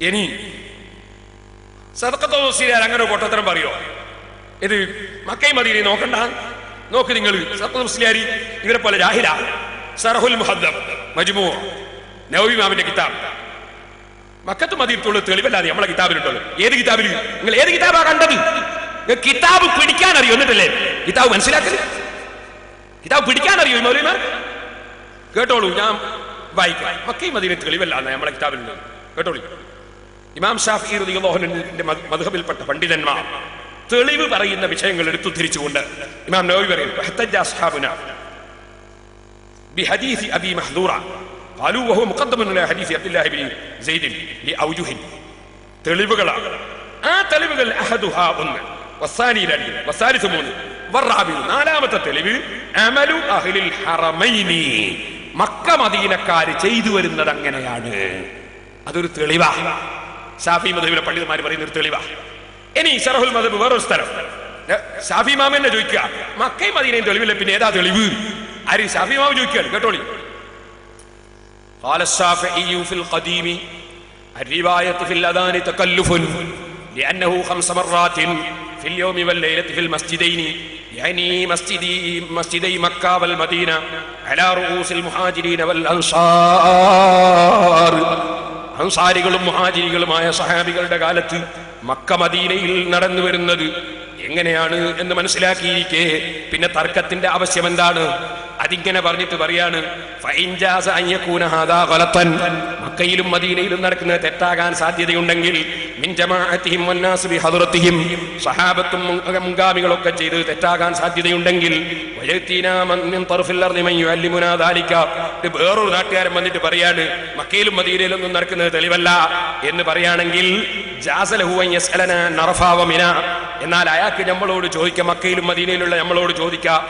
ഇനി സദക്കത്തോസിയാൽ അങ്ങനെ ഒരു പൊട്ടത്തരം പറയോ? ഇത് മക്കൈ മദീനെ നോക്കണ്ട. നോക്ക് നിങ്ങൾ സദക്കത്തോസിയാരി ഇവരെ പോലെ രാഹില സർഹുൽ മുഹദ്ദബ് മജ്മൂ നവവി മാമിന്റെ കിതാബ്. മക്കത്ത് മദീനത്തുള്ള തെളിവല്ലാതെ നമ്മളെ കിതാബിലുണ്ടല്ലോ. ഏത് കിതാബിൽ നിങ്ങൾ ഏത് കിതാബാ കണ്ടത്? കിതാബ് പിടിക്കാൻ അറിയോ എന്നിട്ടല്ലേ? കിതാബ് മനസ്സിലാക്കൽ? കിതാബ് പിടിക്കാൻ അറിയോ മൗലിമാർ കേട്ടോളൂ ഞാൻ വായിക്കാം. മക്കൈ മദീന തെളിവല്ലാതെ നമ്മളെ കിതാബിലുണ്ട്. കേട്ടോളൂ. ഇമാം ഷാഫി റളിയല്ലാഹുവിന്റെ മധുഹബിൽപ്പെട്ട പണ്ഡിതന്മാർ തെളിവ് പറയുന്ന വിഷയങ്ങൾ എടുത്തു തിരിച്ചുകൊണ്ട് ഇമാം നവവി പറയും "വഹ്തജ്ജ അസ്ഹാബുന بحديث أبي محذورة قالوا وهو مقدم على حديث عبد الله بن زيد لأوجه തെളിവുകളാണ് ആ തെളിവുകൾ അഹദുഹ ഒന്ന് വസാനി രണ്ട് വസാലിസ് മൂന്ന് വറാബി നാലാമത്തെ തെളിവ് അമലു അഹ്ലിൽ ഹറമൈനി മക്ക മദീനക്കാര് ചെയ്തു വരുന്നത് അങ്ങനെയാണ് അതൊരു തെളിവാ ഷാഫി മദബിലെ പണ്ഡിതന്മാർ പറയുന്ന ഒരു തെളിവാ ഇനി ഷറഹുൽ മദബ് വേറൊരു സ്ഥലം ഏ, ഷാഫി മാമനെ ചോദിക്കുക മക്കയും മദീനയും തെളിവില്ല പിന്നെ ഏതാ തെളിവ് ആര് ഷാഫി മാമ ചോദിക്കുകയാണ് കേട്ടോളി قال الشافعي في القديم الرواية في الأذان تكلف لأنه خمس مرات في اليوم والليلة في المسجدين يعني مسجدي مسجدي مكة والمدينة على رؤوس المهاجرين والأنصار അൻസാരികളും മഹാജിരികളുമായ സഹാബികളുടെ കാലത്ത് മക്ക മദീനയിൽ നടന്നു വരുന്നത് എങ്ങനെയാണ് എന്ന് മനസ്സിലാക്കിയിരിക്കെ. പിന്നെ തർക്കത്തിന്റെ ആവശ്യം എന്താണ് അതിങ്ങനെ പറഞ്ഞിട്ട് പറയാണ്. മക്കയിലും മദീനയിലും നടക്കുന്ന തെറ്റാകാൻ സാധ്യതയുണ്ടെങ്കിൽ മുൻഗാമികളൊക്കെ ചെയ്ത് തെറ്റാകാൻ സാധ്യതയുണ്ടെങ്കിൽ വേറൊരു നാട്ടുകാരൻ വന്നിട്ട് പറയാണ് മക്കയിലും മദീനയിലും ഒന്നും നടക്കുന്നത് തെളിവല്ല. എന്ന് പറയുകയാണെങ്കിൽ എന്നാൽ അൻ അയാൾക്ക് നമ്മളോട് ചോദിക്കാം മക്കയിലും മദീനയിലുള്ള നമ്മളോട് ചോദിക്കാം.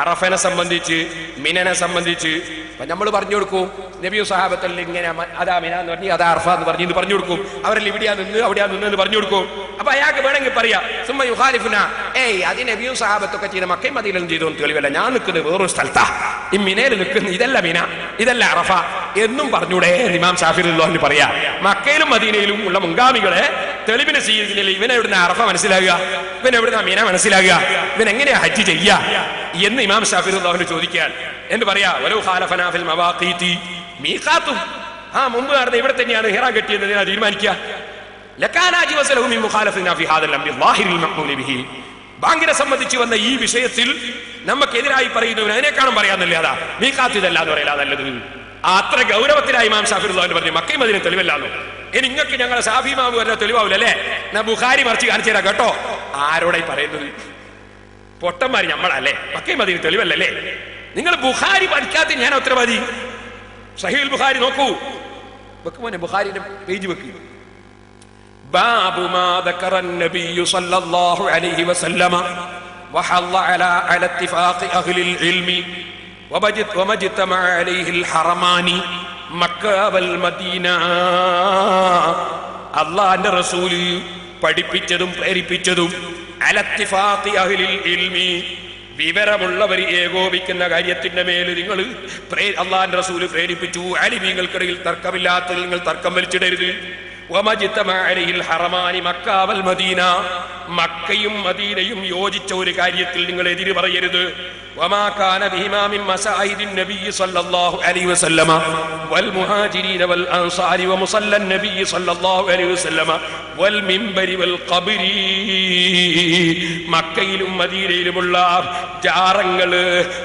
അറഫനെ സംബന്ധിച്ച് മിനനെ സംബന്ധിച്ച്. അപ്പൊ നമ്മൾ പറഞ്ഞു കൊടുക്കും നബിയു സഹാബത്തൽ ഇങ്ങനെ അതാ മിന എന്ന് പറഞ്ഞു അതാ അർഫ എന്ന് പറഞ്ഞു ഇത് പറഞ്ഞു കൊടുക്കും. അവരിൽ ഇവിടെയാ നിന്ന് അവിടെയാ നിന്ന് എന്ന് പറഞ്ഞു കൊടുക്കും. അപ്പൊ അയാൾക്ക് വേണമെങ്കിൽ പറയാ സുമ്മ യുഹാലിഫുന ഏയ് അത് നബിയു സഹാബത്തൊക്കെ ചെയ്ത മക്കയും മദീനും ചെയ്തു തെളിവല്ല. ഞാൻ നിൽക്കുന്നത് വേറൊരു സ്ഥലത്താ. ഈ മിനയിൽ നിൽക്കുന്ന ഇതല്ല മിന ഇതല്ല അറഫ. എന്നും പറഞ്ഞൂടെ ഇമാം ഷാഫിറുല്ലാഹിന് പറയാ. മക്കയിലും മദീനയിലും ഉള്ള മുൻഗാമികളെ തെളിവിന് സ്വീകരിക്കുന്നില്ല. ഇവൻ എവിടുന്ന അറഫ മനസ്സിലാകുക ഇവൻ എവിടുന്ന മീന മനസ്സിലാകുക ഇവൻ എങ്ങനെയാ ഹജ്ജ് ചെയ്യുക എന്ന് ഇമാം ഷാഫിറുല്ലാഹിന് ചോദിക്കാൻ എന്ന് പറയാ? ആ മുമ്പ് നടന്ന ഇവിടെ തന്നെയാണ് ഹിറ കെട്ടിയത്. തീരുമാനിക്കുക? ബാങ്കിനെ സംബന്ധിച്ച് വന്ന ഈ വിഷയത്തിൽ നമുക്കെതിരായി പറയുന്നവന് അതിനേക്കാളും പറയാന്നല്ലേ അതാ മീഖാത്ത് ഇതല്ലാന്ന് നല്ലത്. അത്ര ഗൗരവത്തിലായി മാം ഷാഫിർ പറഞ്ഞു മക്കയും അതിന് തെളിവല്ലാന്നു? ഇനി നിങ്ങൾക്ക് ഞങ്ങളെ ഷാഫി മാമു വരുന്ന തെളിവാവില്ല അല്ലേ ഞാൻ ബുഖാരി മറിച്ച് കാണിച്ചു തരാം കേട്ടോ ആരോടായി പറയുന്നത് പൊട്ടന്മാര് നമ്മളല്ലേ മക്കയും അതിന് തെളിവല്ലല്ലേ നിങ്ങൾ ബുഖാരി പഠിക്കാത്ത ഞാൻ ഉത്തരവാദി സഹീൽ ബുഖാരി നോക്കൂ വെക്ക് മോനെ ബുഖാരിന്റെ പേജ് വെക്ക് باب ما ذكر النبي صلى الله عليه وسلم وحض على على اتفاق أهل العلم അള്ളാന്റെ റസൂൽ പഠിപ്പിച്ചതും പ്രേരിപ്പിച്ചതും വിവരമുള്ളവർ ഏകോപിക്കുന്ന കാര്യത്തിന്റെ മേൽ നിങ്ങൾ അള്ളാന്റെ റസൂൽ പ്രേരിപ്പിച്ചു. അലിമീങ്ങൾക്കിടയിൽ തർക്കമില്ലാത്തതിൽ നിങ്ങൾ തർക്കം വലിച്ചിടരുത്. ഹറമാനി മദീന. മക്കയും മദീനയും യോജിച്ച ഒരു കാര്യത്തിൽ നിങ്ങൾ എതിര് പറയരുത്. وما كان بهما من مساعد النبي صلى الله عليه وسلم والمهاجرين والأنصار ومصلى النبي صلى الله عليه وسلم والمنبر والقبر മക്കയിലും മദീനയിലുമുള്ള ജാറങ്ങള്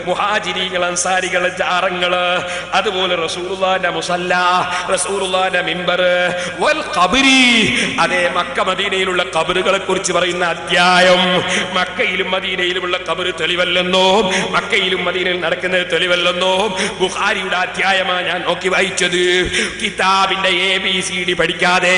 മുഹാജിരികൾ അൻസാരികളെ ജാറങ്ങള് അതുപോലെ റസൂലുള്ളാന്റെ മുസല്ല റസൂലുള്ളാന്റെ മിമ്പർ വൽ ഖബരി അതേ മക്ക മദീനയിലുള്ള കബറുകളെ കുറിച്ച് പറയുന്ന അധ്യായം മക്കയിലും മദീനയിലുമുള്ള കബറ് തെളിവല്ലെന്നോ മക്കയിലും മദീനയിൽ നടക്കുന്നത് തെളിവല്ലെന്നോ? ബുഹാരിയുടെ അധ്യായമാണ് ഞാൻ നോക്കി വായിച്ചത്. കിതാബിന്റെ എ ബി സി ഡി പഠിക്കാതെ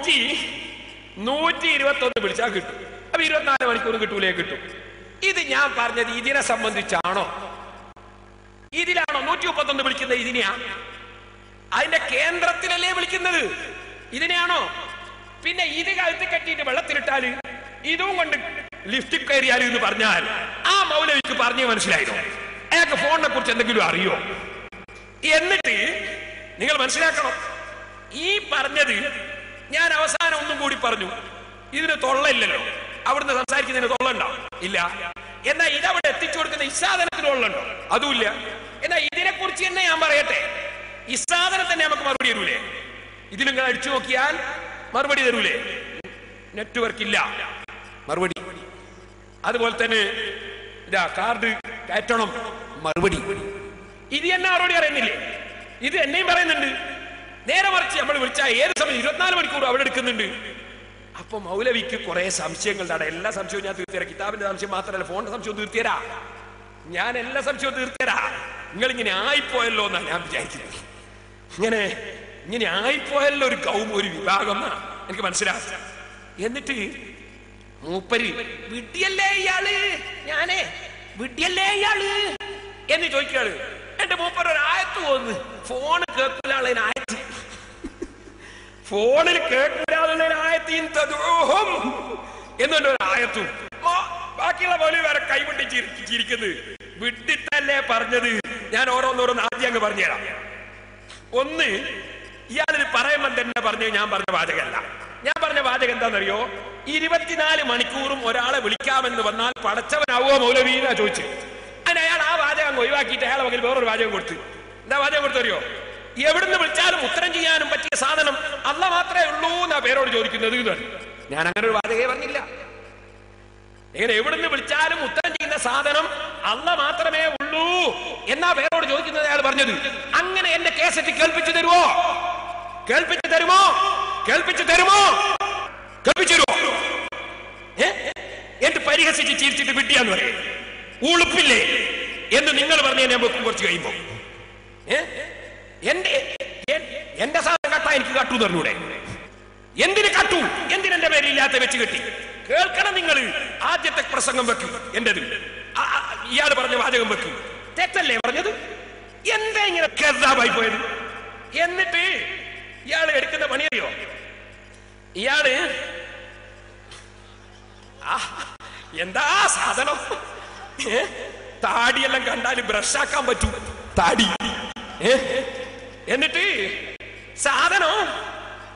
നൂറ്റി നൂറ്റി ഇരുപത്തി ഒന്ന് വിളിച്ചാൽ കിട്ടും. അപ്പൊ ഇരുപത്തിനാല് മണിക്കൂർ കിട്ടൂലേ കിട്ടും. ഇത് ഞാൻ പറഞ്ഞത് ഇതിനെ സംബന്ധിച്ചാണോ? ഇതിലാണോ നൂറ്റി മുപ്പത്തൊന്ന് വിളിക്കുന്നത് ഇതിനെയാ? അതിന്റെ കേന്ദ്രത്തിലല്ലേ വിളിക്കുന്നത്? ഇതിനെയാണോ? പിന്നെ ഇത് കഴുത്തി കെട്ടിയിട്ട് വെള്ളത്തിലിട്ടാൽ ഇതും കൊണ്ട് ലിഫ്റ്റിൽ കയറിയാലും എന്ന് പറഞ്ഞാൽ ആ മൗലവിക്ക് പറഞ്ഞു മനസ്സിലായോ അയാൾക്ക് ഫോണിനെ കുറിച്ച് എന്തെങ്കിലും അറിയോ? എന്നിട്ട് നിങ്ങൾ മനസ്സിലാക്കണം. ഈ പറഞ്ഞത് ഞാൻ അവസാനം ഒന്നും കൂടി പറഞ്ഞു ഇതിന് തൊള്ളയില്ലല്ലോ. അവിടുന്ന് സംസാരിക്കുന്നതിന് തൊള്ളുണ്ടോ ഇല്ല. എന്നാ ഇതവിടെ എത്തിച്ചു കൊടുക്കുന്ന ഇസാധനത്തിന് തൊള്ളുണ്ടോ അതുമില്ല. എന്നാ ഇതിനെ കുറിച്ച് തന്നെ ഞാൻ പറയട്ടെ. ഇസാധനം തന്നെ നമുക്ക് മറുപടി തരൂലേ? ഇതിലും അടിച്ചു നോക്കിയാൽ മറുപടി തരൂലേ? നെറ്റ്വർക്ക് ഇല്ല. മറുപടി. അതുപോലെ തന്നെ ഇതാ കാർഡ് കയറ്റണം. മറുപടി. ഇത് എന്നെ മറുപടി അറിയുന്നില്ലേ ഇത് എന്നെയും പറയുന്നുണ്ട്. നേരെ മറിച്ച് നമ്മൾ വിളിച്ചാൽ ഏത് സമയം ഇരുപത്തിനാല് മണിക്കൂർ അവിടെ എടുക്കുന്നുണ്ട്. അപ്പൊ മൗലവിക്ക് കുറെ സംശയങ്ങളുടെ എല്ലാ സംശയവും ഞാൻ തീർത്തരാ. കിതാബിന്റെ സംശയം മാത്രമല്ല ഫോണിന്റെ സംശയവും തീർത്തരാ. ഞാൻ എല്ലാ സംശയവും തീർത്തരാ. നിങ്ങൾ ഇങ്ങനെ ആയിപ്പോയല്ലോ എന്നാ ഞാൻ വിചാരിക്കുന്നത്. ഇങ്ങനെ ഇങ്ങനെ ആയിപ്പോയല്ലോ ഒരു കൗം ഒരു വിഭാഗം എന്നാ എനിക്ക് മനസ്സിലാക്കുക എന്നിട്ട് മൂപ്പര് വിട്ടിയല്ലേ ഇയാൾ? ഞാനേ വിട്ടിയല്ലേ ഇയാൾ? എന്ന് ചോദിക്കാൾ എന്റെ മൂപ്പർ ഒരു ആയത്ത് പോന്ന് ഫോണ് കേൾക്കില്ല ആയത്ത് ഫോണിൽ എന്നുള്ള ഒരു ആയത്തും. ബാക്കിയുള്ള പോലെ വേറെ കൈവിട്ടി ചിരി- ചിരിക്കുന്നത് വിട്ടിട്ടല്ലേ പറഞ്ഞത്? ഞാൻ ഓരോന്നോരോന്ന് ആദ്യം അങ്ങ് പറഞ്ഞുതരാം. ഒന്ന് ഇയാളിൽ പറയുമ്പോൾ തന്നെ പറഞ്ഞു ഞാൻ പറഞ്ഞ വാചകമല്ല. ഞാൻ പറഞ്ഞ വാചകം എന്താണെന്നറിയോ? ഇരുപത്തിനാല് മണിക്കൂറും ഒരാളെ വിളിക്കാമെന്ന് വന്നാൽ പടച്ചവനാവോ മൗലവീന ചോദിച്ചു അതിന് അയാൾ ആ വാചകം ഒഴിവാക്കിയിട്ട് അയാളെ മകൻ വേറൊരു വാചകം കൊടുത്തു. എന്താ വാചകം കൊടുത്തറിയോ? എവിടുന്ന് വിളിച്ചാലും ഉത്തരം ചെയ്യാനും പറ്റിയ സാധനം അല്ല മാത്രമേ ഉള്ളൂ എന്നാ പേരോട് ചോദിക്കുന്നത് ഞാൻ അങ്ങനെ ഒരു വാചകേ പറഞ്ഞില്ല. ഇങ്ങനെ എവിടുന്ന് വിളിച്ചാലും ഉത്തരം ചെയ്യുന്ന സാധനം അല്ല മാത്രമേ ഉള്ളൂ എന്നാ പേരോട് ചോദിക്കുന്നത് അയാൾ പറഞ്ഞത്. അങ്ങനെ എന്റെ കേസറ്റ് കേൾപ്പിച്ചു തരുമോ കേൾപ്പിച്ചു തരുമോ? കേൾപ്പിച്ചു തരുമോ? കേൾപ്പിച്ചു തരുമോ? എന്നിട്ട് പരിഹസിച്ച് ചിരിച്ചിട്ട് വിട്ടിയാന്ന് പറയും. ഉളുപ്പില്ലേ എന്ന് നിങ്ങൾ പറഞ്ഞു ഞാൻ കുറച്ച് കഴിയുമ്പോ. ഏ? എന്റെ എന്റെ സാധനം കട്ടാ എനിക്ക് കട്ടു തരണൂടെ എന്തിന് കട്ടു? എന്തിനെന്റെ പേരില്ലാത്ത വെച്ച് കെട്ടി? കേൾക്കണം നിങ്ങൾ ആദ്യത്തെ പ്രസംഗം വെക്കും. എന്റേത്? ഇയാൾ പറഞ്ഞ വാചകം വെക്കും. തെറ്റല്ലേ പറഞ്ഞത്? എന്താ ഇങ്ങനെ കെതാബായി പോയത്? എന്നിട്ട് ഇയാൾ എടുക്കുന്ന പണിയറിയോ? ഇയാൾ എന്താ സാധനം? താടിയെല്ലാം കണ്ടാൽ ബ്രഷാക്കാൻ പറ്റൂ. താടി. ഏ? എന്നിട്ട് സാധനം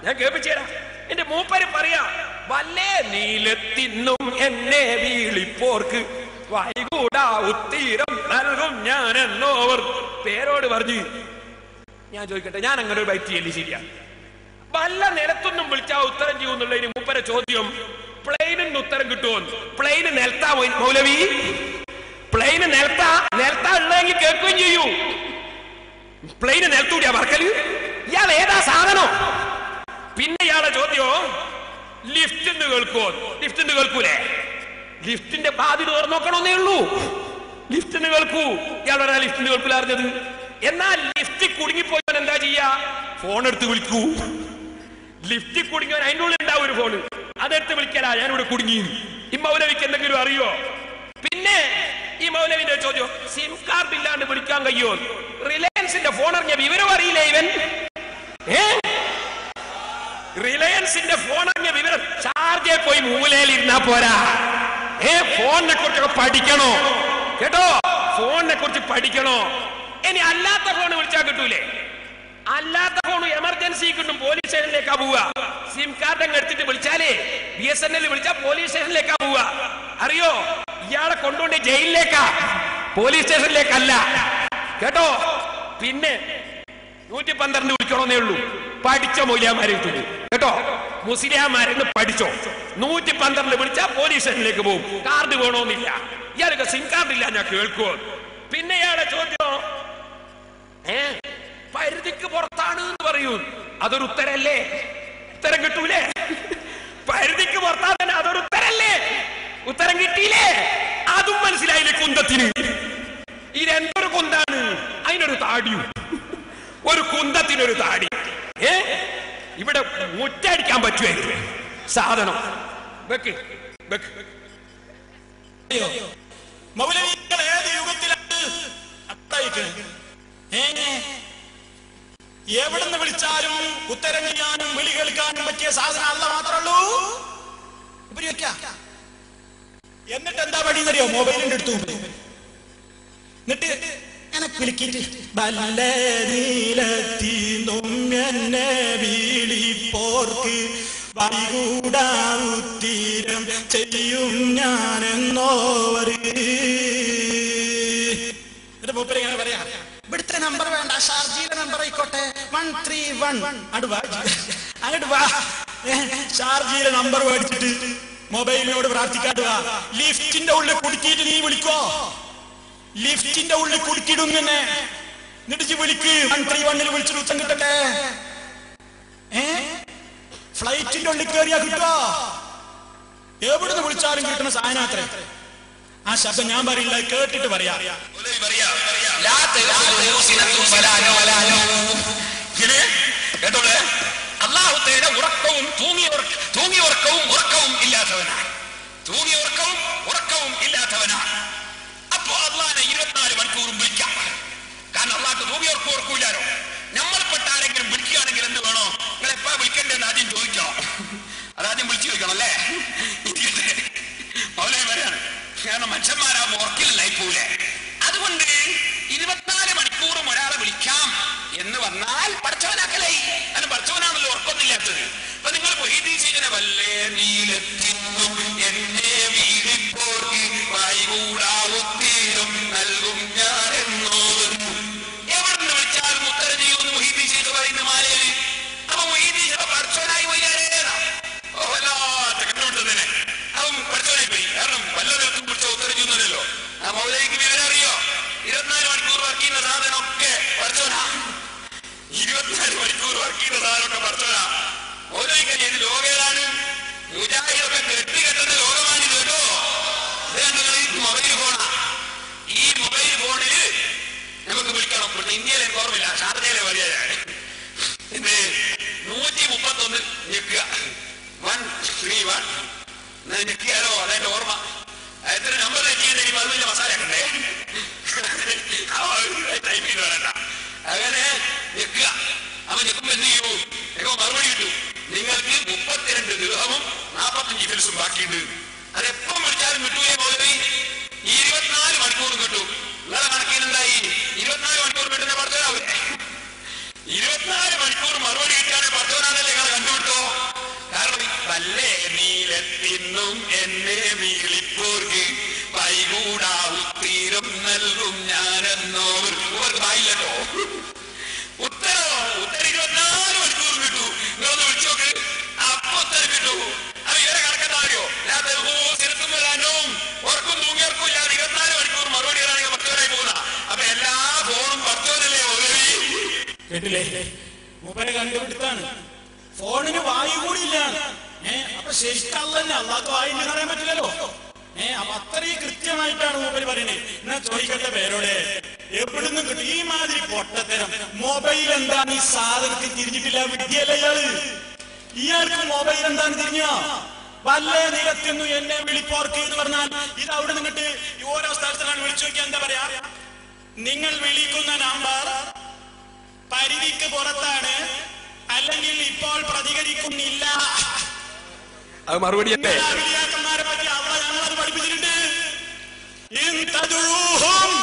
ഞാൻ കേൾപ്പിച്ചു തരാം. എന്റെ മൂപ്പര് പറയാ വല്ലേ നീലത്തിന്നും എന്നെ വീളിപ്പോർക്ക് വൈകൂടാ ഉത്തീരം നൽകും ഞാൻ എന്നോവർ പേരോട് പറഞ്ഞു ഞാൻ ചോദിക്കട്ടെ ഞാൻ അങ്ങനെ ഒരു ബൈറ്റ് ശരിയാ? വല്ല നിലത്തൊന്നും വിളിച്ചാ ഉത്തരം ചെയ്യുന്നുള്ളതിന് മൂപ്പര ചോദ്യം പ്ലെയിനിന് ഉത്തരം കിട്ടുമോ? പ്ലെയിന് നിലത്താ മൗലവി പ്ലെയിന് നിലത്താ നിലത്താ ഉള്ളതെങ്കിൽ കേൾക്കുകയും ചെയ്യൂ. പ്ലെയിന് നിലത്തൂടിയാ പറക്കൽ? ഇയാൾ ഏതാ സാധനം? പിന്നെ ഇയാളെ ചോദ്യോ ലിഫ്റ്റ് കേൾക്കുമോ ലിഫ്റ്റ് കേൾക്കൂലേ? ലിഫ്റ്റിന്റെ പാതി തുറന്നോക്കണമെന്നേ ഉള്ളൂ. ലിഫ്റ്റിന് കേൾക്കൂ. ഇയാൾ ഒരാ ലിഫ്റ്റിന് കേൾക്കില്ല അറിഞ്ഞത് എന്നാൽ ലിഫ്റ്റ് കുടുങ്ങിപ്പോയവൻ എന്താ ചെയ്യാ? ഫോൺ എടുത്ത് വിളിക്കൂ. ലിഫ്റ്റിൽ കുടുങ്ങിയവൻ അതിന്റെ ഉള്ളിൽ ഉണ്ടാവും ഒരു ഫോണ് അതെടുത്ത് വിളിക്കലാ ഞാനിവിടെ കുടുങ്ങി. ഈ മൗലവിക്ക് എന്തെങ്കിലും അറിയോ? പിന്നെ ഈ മൗലവിന്റെ ചോദ്യം സിം കാർഡ് ഇല്ലാണ്ട് വിളിക്കാൻ കഴിയോ? റിലയൻസിന്റെ ഫോൺ അറിഞ്ഞ വിവരം അറിയില്ലേ ഇവൻ. റിലയൻസിന്റെ ഫോൺ അറിഞ്ഞ വിവരം ചാർജ് പോയി മൂലയിൽ ഇരുന്നാ പോരാ. ഏ ഫോണിനെ കുറിച്ചൊക്കെ പഠിക്കണോ? കേട്ടോ? ഫോണിനെ കുറിച്ച് പഠിക്കണോ? ഇനി അല്ലാത്ത ഫോൺ വിളിച്ചാൽ കിട്ടൂലേ? അല്ലാത്ത ഫോൺ എമർജൻസി കിട്ടും പോലീസ് സ്റ്റേഷനിലേക്കാ പോവുക. സിം കാർഡ് അങ്ങ് എടുത്തിട്ട് വിളിച്ചാലേ ബി എസ് എൻ എൽ വിളിച്ചാൽ പോലീസ് സ്റ്റേഷനിലേക്കാ പോവുക. അറിയോ? ഇയാളെ കൊണ്ടുകൊണ്ട് ജയിലിലേക്കാ. പോലീസ് സ്റ്റേഷനിലേക്കല്ല. കേട്ടോ? പിന്നെ നൂറ്റി പന്ത്രണ്ട് വിളിക്കണമെന്നേ ഉള്ളൂ. പഠിച്ച മൂല്യമാരെ വിളിക്കുന്നു കേട്ടോ? മുസ്ലിയാമാരെന്ന് പഠിച്ചോ? നൂറ്റി പന്ത്രണ്ട് വിളിച്ചാൽ പോലീസ് സ്റ്റേഷനിലേക്ക് പോകും. കാർഡ് വേണമെന്നില്ല ഇയാൾക്ക് സിം കാർഡ് ഇല്ല ഞാൻ കേൾക്കുമോ പിന്നെ ഇയാളെ ചോദ്യം ഏ? പരിധിക്ക് പുറത്താണ് എന്ന് പറയൂ. അതൊരു ഉത്തരല്ലേ? ഉത്തരം കിട്ടൂലേ? പരിധിക്ക് പുറത്താ തന്നെ അതൊരു ഉത്തരല്ലേ? ഉത്തരം കിട്ടിയില്ലേ? അതും മനസ്സിലായില്ലേ കുന്തത്തിന്? ഇതെന്തൊരു കുന്താണ്. അതിനൊരു താടിയും ഒരു കുന്തത്തിനൊരു താടി ഏ? ഇവിടെ മുറ്റടിക്കാൻ പറ്റുമായിരുന്നു സാധനം. വെക്ക് വെക്ക്. ഏത് യുഗത്തിലാണ് എവിടുന്ന് വിളിച്ചാലും ഉത്തരം ചെയ്യാനും വിളി കേൾക്കാനും പറ്റിയ സാധനം അല്ല മാത്രമുള്ളൂ. എന്നിട്ട് എന്താ വഴി എന്നറിയോ മൊബൈലിന്റെ അടുത്ത് എന്നിട്ട് എനക്ക് വിളിക്കിട്ട് നീലത്തി എന്നെ വിളിപ്പോർക്ക് വൈകൂടാ ഉത്തീരം ചെയ്യും ഞാനെന്നോവർ. എന്റെ മൂപ്പര് ഇങ്ങനെ പറയാ ഇവിടുത്തെ നമ്പർ വേണ്ട ഷാർജിയിലെ നമ്പർ ആയിക്കോട്ടെ. വൺ ത്രീ വൺ അങ്ങോട്ട് വാ അങ്ങോട്ട് വാ ഏ, ഷാർജിയിലെ നമ്പർ മേടിച്ചിട്ട് മൊബൈലിനോട് പ്രാർത്ഥിക്കാട്ട് വാ ലിഫ്റ്റിന്റെ ഉള്ളിൽ കുടുക്കിയിട്ട് നീ വിളിക്കോ. ലിഫ്റ്റിന്റെ ഉള്ളിൽ കുടുക്കിടും തന്നെ എന്നിട്ട് വിളിക്ക്. വൺ ത്രീ വണ്ണിൽ വിളിച്ചിട്ട് ഉച്ചം കിട്ടട്ടെ. ഏ? ഫ്ലൈറ്റിന്റെ ഉള്ളിൽ കയറിയാ കിട്ടുക എവിടുന്ന് വിളിച്ചാലും കിട്ടുന്ന സാധനാത്ര ആ ശബ്ദം ഞാൻ പറയില്ല കേട്ടിട്ട് പറയാ. ലാ തഅഖുദുഹു സിനത്തും വലാ നൗം. ഇങ്ങനെ കേട്ടോളെ? അള്ളാഹു ഉറക്കവും തൂങ്ങി തൂങ്ങി ഉറക്കവും ഉറക്കവും ഇല്ലാത്തവനാണ്. തൂങ്ങി ഉറക്കവും ഉറക്കവും ഇല്ലാത്തവനാണ്. അപ്പോ അള്ളാനെ ഇരുപത്തിനാല് മണിക്കൂറും വിളിക്കാം. കാരണം അള്ളാഹ് തൂങ്ങിയ ഉറക്കം ഉറക്കൂലാരോ നമ്മൾപ്പെട്ട ആരെങ്കിലും വിളിക്കുകയാണെങ്കിൽ എന്ത് വേണോ? നിങ്ങൾ എപ്പാ വിളിക്കേണ്ടതെന്ന് ആദ്യം ചോദിക്കോ അതാദ്യം വിളിച്ചു ചോദിക്കണം അല്ലേ അവലെ വരാണ് കാരണം മനുഷ്യന്മാരാ ഉറക്കിലായി പോലെ അതുകൊണ്ട് ഇരുപത്തിനാല് മണിക്കൂറും ഒരാളെ വിളിക്കാം എന്ന് വന്നാൽ പഠിച്ചവനാക്കലായി അത് പഠിച്ചവനാണല്ലോ ഉറക്കൊന്നില്ലാത്തത് അപ്പൊ നിങ്ങൾ വൈദീശികനെ വല്ലേ നീലെത്തിന്നു എന്താണ് തിരിഞ്ഞോ വല്ലേ നിരത്തുന്നു എന്നെ വിളിപ്പോർക്ക് എന്ന് പറഞ്ഞാൽ ഇത് അവിടെ നിന്നിട്ട് ഓരോ സ്ഥലത്തിലാണ് വിളിച്ചു നോക്കിയാൽ എന്താ പറയാ? നിങ്ങൾ വിളിക്കുന്ന നമ്പർ പരിധിക്ക് പുറത്താണ് അല്ലെങ്കിൽ ഇപ്പോൾ പ്രതികരിക്കുന്നില്ല. അത് പറ്റി ഞങ്ങളത് പഠിപ്പിച്ചിട്ടുണ്ട്. തദുഊഹും.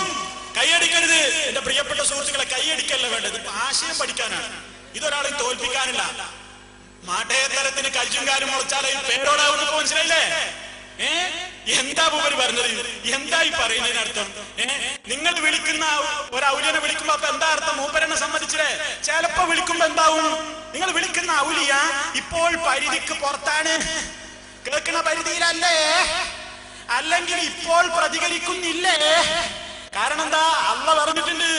കൈയടിക്കരുത്. എന്റെ പ്രിയപ്പെട്ട സുഹൃത്തുക്കളെ കൈയടിക്കല്ല വേണ്ടത്. ആശയം പഠിക്കാനാണ്. ഇതൊരാളെ തോൽപ്പിക്കാനില്ല. മാട്ടയത്തരത്തിന് കജ്ജുംകാരും മുളച്ചാലേ പേരോടാവുന്ന മനസ്സിലായില്ലേ എന്താ ഉപരി പറഞ്ഞത്? എന്താ ഈ പറയുന്നതിനർത്ഥം നിങ്ങൾ വിളിക്കുന്ന ഒരു ഔലിയനെ വിളിക്കുമ്പോ അപ്പൊ എന്താ അർത്ഥം? മൂപ്പരനെ സംബന്ധിച്ചില്ലേ? ചിലപ്പോ വിളിക്കുമ്പോ എന്താവും? നിങ്ങൾ വിളിക്കുന്ന ഔലിയ ഇപ്പോൾ പരിധിക്ക് പുറത്താണ്. കേൾക്കുന്ന പരിധിയിലല്ലേ? അല്ലെങ്കിൽ ഇപ്പോൾ പ്രതികരിക്കുന്നില്ലേ? കാരണം എന്താ? അല്ല പറഞ്ഞിട്ടുണ്ട്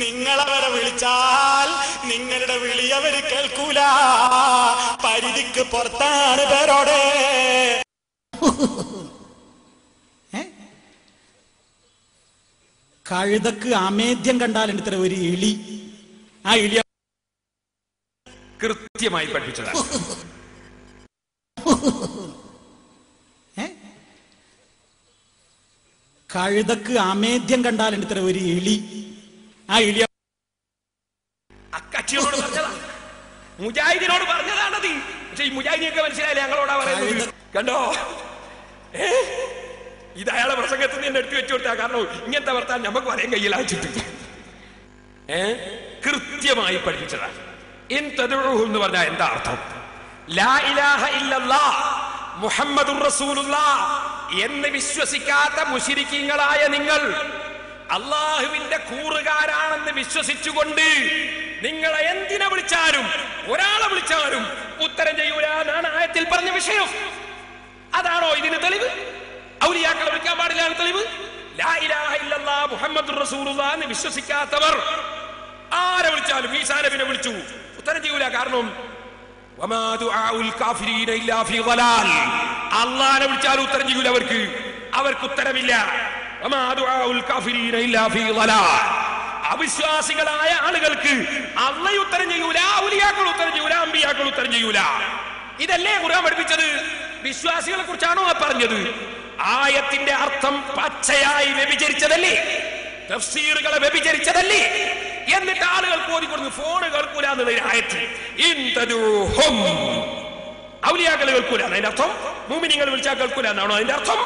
നിങ്ങളവരെ വിളിച്ചാൽ നിങ്ങളുടെ വിളി അവർ കേൾക്കൂല. പരിധിക്ക് പുറത്താണ് പേരോടെ. കഴുതക്ക് അമേദ്യം കണ്ടാൽ ഇത്ര ഒരു എലി. ആ എലി കൃത്യമായി പഠിപ്പിച്ചതാണ് ഏ? കഴുതക്ക് അമേദ്യം കണ്ടാൽ ഇത്ര ഒരു എലി. ആ എലി അക്കച്ചിയോട് പറഞ്ഞതാ. മുജാഹിദിനോട് പറഞ്ഞതാണത് പക്ഷെ ഈ മുജാഹിദിയൊക്കെ മനസ്സിലായില്ലേ ഞങ്ങളോടാ പറയുന്നത്? കണ്ടോ? ഏ? ഇത് അയാളെ പ്രസംഗത്തിൽ നിന്ന് എടുത്തു വെച്ചു കൊടുത്താ. കാരണം ഇങ്ങനത്തെ വർത്താൻ നമുക്ക് പറയാൻ കയ്യിലാച്ചിട്ടില്ല ഏ? കൃത്യമായി പഠിപ്പിച്ചതാണ് എന്ന് പറഞ്ഞാൽ എന്താ അർത്ഥം? ലാ ഇലാഹ ഇല്ലല്ലാ. മുഹമ്മദുർ റസൂലുള്ള എന്ന് വിശ്വസിക്കാത്ത മുശിരിക്കീങ്ങളായ നിങ്ങൾ അള്ളാഹുവിന്റെ കൂറുകാരാണെന്ന് വിശ്വസിച്ചുകൊണ്ട് നിങ്ങളെ എന്തിനെ വിളിച്ചാലും ഒരാളെ വിളിച്ചാലും ഉത്തരം ചെയ്യൂല എന്നാണ് ആയത്തിൽ പറഞ്ഞ വിഷയം. അതാണോ ഇതിന് തെളിവ്? ഔലിയാക്കളെ വിളിക്കാൻ പാടില്ലാണ് തെളിവ്? റസൂലുള്ളാഹ് എന്ന് വിശ്വസിക്കാത്തവർ ആരെ വിളിച്ചാലും ഈസാ നബിനെ വിളിച്ചു. ഉത്തരം ചെയ്യൂല. കാരണം അല്ലാഹനെ വിളിച്ചാലും ഉത്തരം ചെയ്യൂല അവർക്ക്. അവർക്ക് ഉത്തരമില്ല. അവിശ്വാസികളായ ആളുകൾക്ക് അള്ള ഉത്തരം ചെയ്യൂല ഔലിയാക്കൾ ഉത്തരം ചെയ്യൂല അമ്പിയാക്കൾ ഉത്തരം ചെയ്യൂല. ഇതല്ലേ ഖുർആൻ പഠിപ്പിച്ചത്? വിശ്വാസികളെ കുറിച്ചാണോ പറഞ്ഞത്? ആയത്തിന്റെ അർത്ഥം പച്ചയായി വ്യഭിചരിച്ചതല്ലേ? തഫ്സീറുകളെ വ്യഭിചരിച്ചതല്ലേ? എന്നിട്ട് ആളുകൾക്ക് ഓതിക്കൊടുത്ത് ഫോണ് കേൾക്കൂല എന്നുള്ള അതിന്റെ അർത്ഥം മൂമിനിങ്ങൾ വിളിച്ചാൽ കേൾക്കൂല എന്നാണോ അതിന്റെ അർത്ഥം?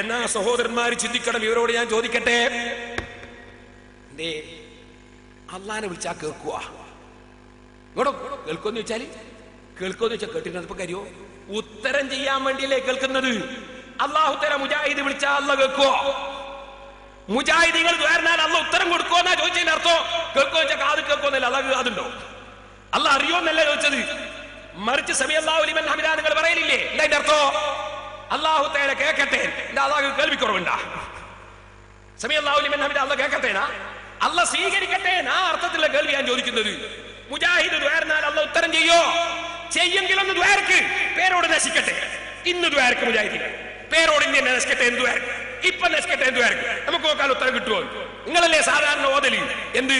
എന്നാ സഹോദരന്മാർ ചിന്തിക്കണം ഇവരോട് ഞാൻ ചോദിക്കട്ടെ? അള്ളാനെ വിളിച്ചാ കേൾക്കുക ഇങ്ങോട്ടോ കേൾക്കുമെന്ന് വെച്ചാൽ കേൾക്കുമെന്ന് വെച്ചാൽ കേട്ടിരുന്നപ്പോ കാര്യോ? ഉത്തരം ചെയ്യാൻ വേണ്ടിയല്ലേ കേൾക്കുന്നത്. അള്ളാഹുത്തര മുജാഹിദ് വിളിച്ചാ അല്ല കേൾക്കുവോ. മുജാഹിദികൾ ദ്വാരനാൽ അല്ല ഉത്തരം കൊടുക്കുമെന്നാ ചോദിച്ചതിന്റെ അർത്ഥം? കേൾക്കുക വെച്ചാൽ കാത് കേൾക്കുമെന്നല്ല അല്ല അതുണ്ടോ? അല്ല അറിയോന്നല്ല ചോദിച്ചത്? മറിച്ച് സമയ അള്ളാഹുലിമൻ നിങ്ങൾ പറയലില്ലേ? എന്താ അതിന്റെ അർത്ഥം? അള്ളാഹു തേല കേക്കട്ടെ. എന്റെ അള്ളാഹു കേൾവിക്കുറവുണ്ടാ. സമയ അള്ളാഹുലിമൻ ഹമിദ അല്ല കേക്കട്ടേനാ അല്ല സ്വീകരിക്കട്ടെ ആ അർത്ഥത്തിലുള്ള കേൾവി ഞാൻ ചോദിക്കുന്നത്? മുജാഹിദ് ദ്വാരനാൽ അല്ല ഉത്തരം ചെയ്യോ? ചെയ്യെങ്കിലൊന്ന് ദ്വാരക്ക്. പേരോട് നശിക്കട്ടെ. ഇന്ന് ദ്വാരക്ക് മുജാഹിദിന് പേരോട് ഇന്ന് തന്നെ എന്തുമായിരിക്കും ഇപ്പൊ നെസ്കെട്ട് എന്തുമായിരിക്കും നമുക്ക് നോക്കാൻ ഉത്തരം കിട്ടുമോ? നിങ്ങളല്ലേ സാധാരണ ഓതലി? എന്ത്?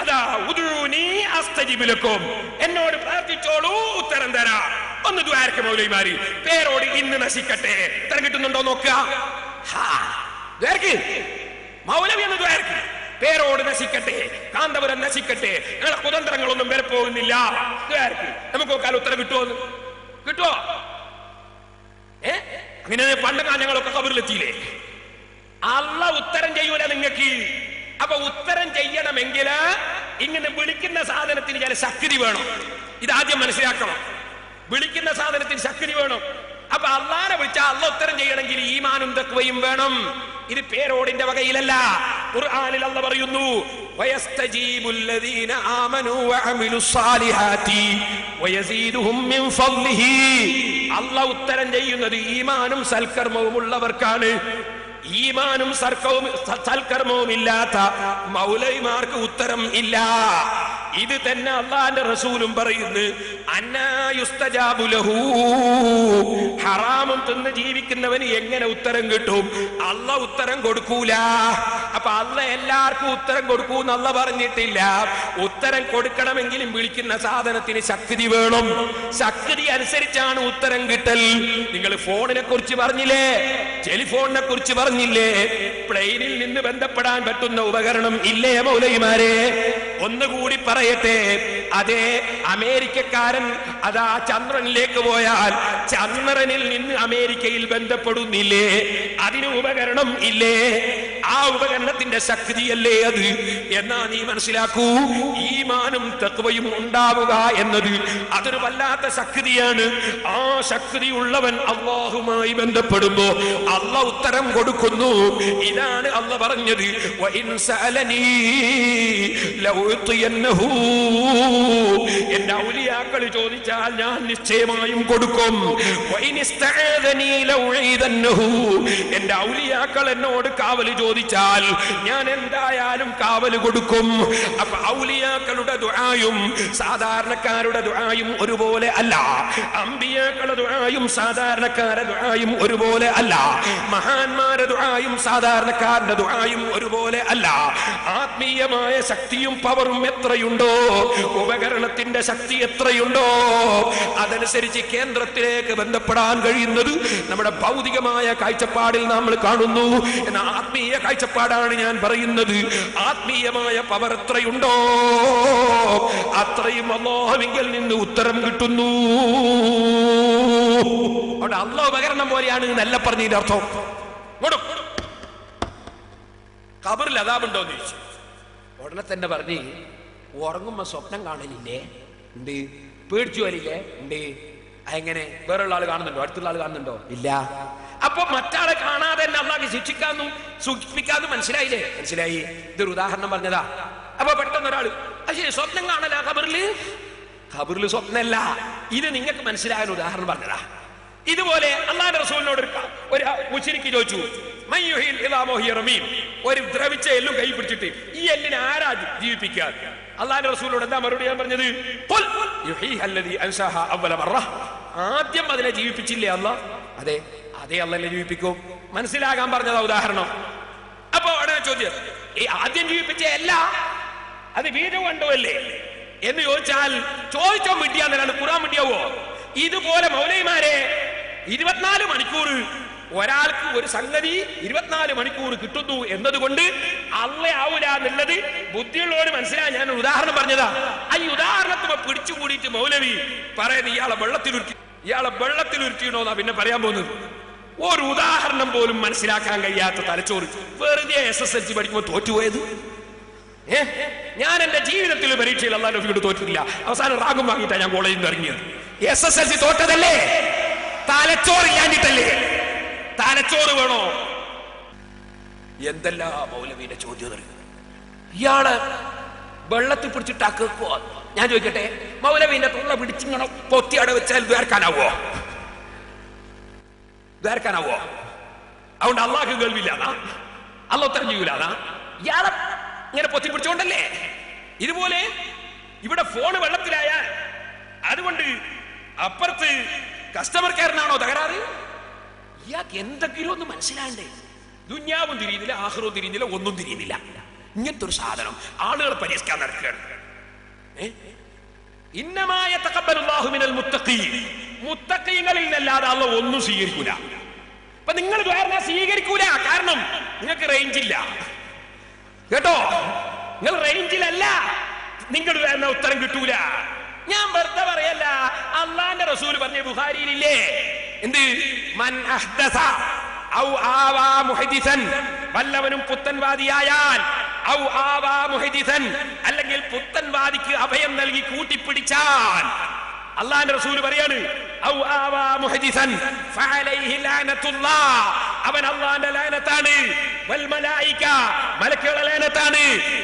അതാ ഉദൂനി അസ്തജിബിലക്കും. എന്നോട് പ്രാർത്ഥിച്ചോളൂ ഉത്തരം തരാ. ഒന്ന് ദ്വാരക്ക് മൗലൈമാരി പേരോട് ഇന്ന് നശിക്കട്ടെ. ഉത്തരം കിട്ടുന്നുണ്ടോ നോക്കുക? മൗലവി എന്ന് ദ്വാരക്ക് പേരോട് നശിക്കട്ടെ. കാന്തപുരം നശിക്കട്ടെ. ഞങ്ങളെ കുതന്ത്രങ്ങളൊന്നും വരെ പോകുന്നില്ല. നമുക്ക് നോക്കാൻ ഉത്തരം കിട്ടുമോ കിട്ടോ കിട്ടുമോ? ഏ? അങ്ങനെ പണ്ട് ഞങ്ങളൊക്കെ കബറിലെത്തിയില്ലേ അല്ല ഉത്തരം ചെയ്യൂല നിങ്ങൾക്ക് അപ്പൊ ഉത്തരം ചെയ്യണമെങ്കിൽ ഇങ്ങനെ വിളിക്കുന്ന സാധനത്തിന് ചില ശക്തി വേണം ഇതാദ്യം മനസ്സിലാക്കണം വിളിക്കുന്ന സാധനത്തിന് ശക്തി വേണം അപ്പൊ അള്ളാനെ വിളിച്ചാൽ അല്ല ഉത്തരം ചെയ്യണമെങ്കിൽ ഈമാനും തക്വയും വേണം ഇത് പേരോടിന്റെ വകയിലല്ല ഖുർആനിൽ അല്ല പറയുന്നു വയസ്തജീബു الذين آمنوا وعملوا الصالحات ويزيدهم من فضله അല്ല ഉത്തരം ചെയ്യുന്നത് ഈമാനും സൽക്കർമ്മവും ഉള്ളവർക്കാണ്. ഈമാനും സർക്കവും സൽക്കർമ്മവും ഇല്ലാത്ത മൗലൈമാർക്ക് ഉത്തരം ഇല്ല. ഇത് തന്നെ അള്ളാന്റെ റസൂലും പറയുന്നു അന്നായുസ്തജാബുലഹൂ ഹറാമും തിന്ന് ജീവിക്കുന്നവന് എങ്ങനെ ഉത്തരം കിട്ടും? അല്ല ഉത്തരം കൊടുക്കൂല. അപ്പൊ അല്ല എല്ലാവർക്കും ഉത്തരം കൊടുക്കൂന്ന് എന്നല്ല പറഞ്ഞിട്ടില്ല. ഉത്തരം കൊടുക്കണമെങ്കിലും വിളിക്കുന്ന സാധനത്തിന് ശക്തി വേണം. ശക്തി അനുസരിച്ചാണ് ഉത്തരം കിട്ടൽ. നിങ്ങൾ ഫോണിനെ കുറിച്ച് പറഞ്ഞില്ലേ? ടെലിഫോണിനെ കുറിച്ച് പറഞ്ഞില്ലേ? പ്ലെയിനിൽ നിന്ന് ബന്ധപ്പെടാൻ പറ്റുന്ന ഉപകരണം ഇല്ലേ മൗലൈമാരെ ഒന്നുകൂടി പറയട്ടെ. അതേ അമേരിക്കക്കാരൻ അതാ ചന്ദ്രനിലേക്ക് പോയാൽ ചന്ദ്രനിൽ നിന്ന് അമേരിക്കയിൽ ബന്ധപ്പെടുന്നില്ലേ? അതിന് ഉപകരണം ഇല്ലേ? ആ ഉപകരണത്തിന്റെ ശക്തിയല്ലേ അത്? എന്നാ നീ മനസ്സിലാക്കൂ ഈമാനും തത്വയും ഉണ്ടാവുക എന്നത് അതൊരു വല്ലാത്ത ശക്തിയാണ്. ആ ശക്തി ഉള്ളവൻ അള്ളാഹുമായി ബന്ധപ്പെടുമ്പോ അള്ള ഉത്തരം കൊടുക്കുന്നു. ഇതാണ് അള്ള പറഞ്ഞത്. ലൗ. എന്റെ ഔലിയാക്കൾ ചോദിച്ചാൽ ഞാൻ നിശ്ചയമായും കൊടുക്കും. എന്റെ ഔലിയാക്കൾ എന്നോട് കാവൽ ചോദിച്ചാൽ ഞാൻ എന്തായാലും കാവൽ കൊടുക്കും. അപ്പൊ ഔലിയാക്കളുടെ ദുആയും സാധാരണക്കാരുടെ ദുആയും ഒരുപോലെ അല്ല. അമ്പിയാക്കളുടെ ദുആയും സാധാരണക്കാരുടെ ദുആയും ഒരുപോലെ അല്ല. മഹാന്മാരുടെ ദുആയും സാധാരണക്കാരുടെ ദുആയും ഒരുപോലെ അല്ല. ആത്മീയമായ ശക്തിയും പവറും എത്രയുണ്ടോ? ഉപകരണത്തിന്റെ ശക്തി എത്രയുണ്ടോ? അതനുസരിച്ച് കേന്ദ്രത്തിലേക്ക് ബന്ധപ്പെടാൻ കഴിയുന്നത് നമ്മുടെ ഭൗതികമായ കാഴ്ചപ്പാടിൽ നമ്മൾ കാണുന്നു. എന്ന ആത്മീയ കാഴ്ചപ്പാടാണ് ഞാൻ പറയുന്നത്. ആത്മീയമായ പവർ എത്രയുണ്ടോ? അത്രയും അള്ളാഹുവിങ്കിൽ നിന്ന് ഉത്തരം കിട്ടുന്നു. അവിടെ അല്ല ഉപകരണം പോലെയാണ് നല്ല പറഞ്ഞതിന്റെ അർത്ഥം. കബറിൽ അതാപുണ്ടോ എന്ന് ചോദിച്ചു. ഉടനെ തന്നെ പറഞ്ഞ് ഉറങ്ങുമ്പോ സ്വപ്നം കാണലില്ലേ? ഉണ്ട്. പേടിച്ചു വരില്ലേ ഉണ്ട്. എങ്ങനെ വേറെയുള്ള ആൾ കാണുന്നുണ്ടോ? അടുത്തുള്ള ആൾ കാണുന്നുണ്ടോ? ഇല്ല. അപ്പൊ മറ്റാളെ കാണാതെ തന്നെ അള്ളാഹ് ശിക്ഷിക്കാന്നും സൂചിപ്പിക്കാന്നും മനസ്സിലായില്ലേ? മനസ്സിലായി. ഇതൊരു ഉദാഹരണം പറഞ്ഞതാ. അപ്പൊ പെട്ടെന്ന് ഒരാൾ പക്ഷേ സ്വപ്നം കാണല ഖബറിൽ? ഖബറിൽ സ്വപ്നമല്ല ഇത് നിങ്ങൾക്ക് മനസ്സിലാകാൻ ഉദാഹരണം പറഞ്ഞതാ. ഇതുപോലെ അള്ളാഹ് റസൂലിനോട് ഒരു ക- മുച്ചിരിക്ക് ചോദിച്ചു. ഒരു ദ്രവിച്ച എല്ലും കൈ പിടിച്ചിട്ട് ഈ എല്ലിനെ ആരാ ജീവിപ്പിക്കുക? അള്ളാന്റെ റസൂലോട് എന്താ മറുപടി ഞാൻ പറഞ്ഞത്. ആദ്യം അതിനെ ജീവിപ്പിച്ചില്ലേ അല്ല അതെ അതേ അല്ലല്ലേ ജീവിപ്പിക്കൂ. മനസ്സിലാകാൻ പറഞ്ഞതാ ഉദാഹരണം. അപ്പൊ ഉടനെ ചോദ്യം ഈ ആദ്യം ജീവിപ്പിച്ച അല്ല അത് വീട് കണ്ടുവല്ലേ എന്ന് ചോദിച്ചാൽ ചോദിച്ചോ മിണ്ടിയാന്നല്ലാണ്ട് കുറാൻ മിണ്ടിയാവോ? ഇതുപോലെ മൗലൈമാരെ ഇരുപത്തിനാല് മണിക്കൂർ ഒരാൾക്ക് ഒരു സംഗതി ഇരുപത്തിനാല് മണിക്കൂർ കിട്ടുന്നു എന്നതുകൊണ്ട് അള്ള ആവൂല എന്നുള്ളത് ബുദ്ധിയുള്ളവര് മനസ്സിലായി ഞാൻ ഉദാഹരണം പറഞ്ഞതാ. ആ ഈ ഉദാഹരണത്തിന് പിടിച്ചു കൂടിയിട്ട് മൗലവി പറയുന്നത് ഇയാളെ വെള്ളത്തിലുരുത്തി ഇയാളെ വെള്ളത്തിലുരുത്തിയിടോന്നാ പിന്നെ പറയാൻ പോകുന്നത്. ഒരു ഉദാഹരണം പോലും മനസ്സിലാക്കാൻ കഴിയാത്ത തലച്ചോറ്. വെറുതെ എസ് എസ് എൽ സി പഠിക്കുമ്പോൾ തോറ്റുപോയത്? ഞാൻ എന്റെ ജീവിതത്തിൽ പരീക്ഷയിൽ അല്ലാൻ നബിയോട് തോറ്റിട്ടില്ല. അവസാനം റാഗും വാങ്ങിയിട്ടാണ് ഞാൻ കോളേജിൽ നിന്ന് ഇറങ്ങിയത്. എസ് എസ് എൽ സി തോറ്റതല്ലേ? തലച്ചോറില്ലാഞ്ഞിട്ടല്ലേ തലച്ചോറ് വേണോ? എന്തെല്ലാം മൗലവിയുടെ ചോദ്യം അറിയുന്നത്? ഇയാൾ വെള്ളത്തിൽ പിടിച്ചിട്ടാക്കോ ഞാൻ ചോദിക്കട്ടെ മൗലവിന്റെ തുള്ള പിടിച്ചിങ്ങനെ അട വെച്ചാൽ വേർക്കാനാവോ? വേർക്കാനാവോ? അതുകൊണ്ട് അള്ളാഹ് കേൾവില്ലാതാ അല്ല ഉത്തരം ചെയ്യൂലാതാ ഇയാളെ ഇങ്ങനെ പൊത്തി പിടിച്ചോണ്ടല്ലേ? ഇതുപോലെ ഇവിടെ ഫോണ് വെള്ളത്തിലായാൽ അതുകൊണ്ട് അപ്പുറത്ത് കസ്റ്റമർ കെയറിനാണോ തകരാറ്? ഇയാൾക്ക് എന്തെങ്കിലും ഒന്ന് മനസ്സിലാണ്ടേ ദുന്യാവും തിരിയുന്നില്ല ആഹ്റവും തിരിയുന്നില്ല ഒന്നും തിരിയുന്നില്ല. ഇങ്ങനത്തെ ഒരു സാധനം ആളുകൾ പരിഹസിക്കാൻ നടക്കുകയാണ്? ഇന്നമായ തഖബ്ബലുല്ലാഹു മിനൽ മുത്തക്കീങ്ങളിൽ നിന്നല്ലാതെ അള്ള ഒന്നും സ്വീകരിക്കൂല. അപ്പൊ നിങ്ങൾ വേറെ സ്വീകരിക്കൂല. കാരണം നിങ്ങൾക്ക് റേഞ്ച് ഇല്ല. കേട്ടോ? നിങ്ങൾ റേഞ്ചിലല്ല നിങ്ങൾ വേറെ ഉത്തരം കിട്ടൂല. ഞാൻ വെറുതെ പറയല്ല. അള്ളാന്റെ റസൂൽ പറഞ്ഞ ബുഹാരിയിലില്ലേ എന്ത്? മൻ അഹ്ദസ ഔ ആവാ മുഹദിസൻ. വല്ലവനും പുത്തൻവാദിയായാൽ ഔ ആവാ മുഹദിസൻ. അല്ലെങ്കിൽ പുത്തൻവാദിക്ക് അഭയം നൽകി കൂട്ടിപ്പിടിച്ചാൽ അള്ളാന്റെ റസൂൽ പറയാണ് അവൻ അള്ളാന്റെ ലഅനത്താണ്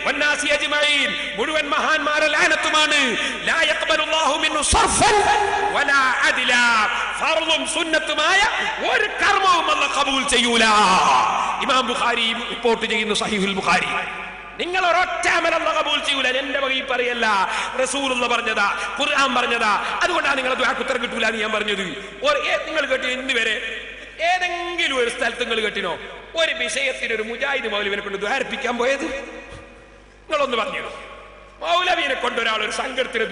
വന്നാസി അജ്മഈൻ മുഴുവൻ മഹാന്മാരുടെ ലഅനത്തുമാണ് ലാ യഖ്ബലുല്ലാഹു മിൻഹു സർഫൻ വലാ അദ്ല. ഫർളും സുന്നത്തുമായ ഒരു കർമ്മവും അല്ലാഹ് കബൂൽ ചെയ്യൂല. ഇമാം ബുഖാരി റിപ്പോർട്ട് ചെയ്യുന്നു സഹീഹുൽ ബുഖാരി. നിങ്ങൾ ഒരൊറ്റ അമലല്ല കബൂൽ ചെയ്യൂല. എന്റെ വകയിൽ പറയല്ല. റസൂലുള്ള പറഞ്ഞതാ. ഖുർആൻ പറഞ്ഞതാ. അതുകൊണ്ടാണ് നിങ്ങൾ ഉത്തരം കിട്ടൂല എന്ന് ഞാൻ പറഞ്ഞത്. നിങ്ങൾ കേട്ടു ഇന്ന് വരെ ഏതെങ്കിലും ഒരു സ്ഥലത്ത് നിങ്ങൾ കേട്ടിനോ? ഒരു വിഷയത്തിന് ഒരു മുജാഹിദ് മൗലവിനെ കൊണ്ട് ദ്വാരിപ്പിക്കാൻ പോയത്? നിങ്ങളൊന്ന് പറഞ്ഞു മൗലവിനെ കൊണ്ട് ഒരാൾ ഒരു സംഘത്തിന്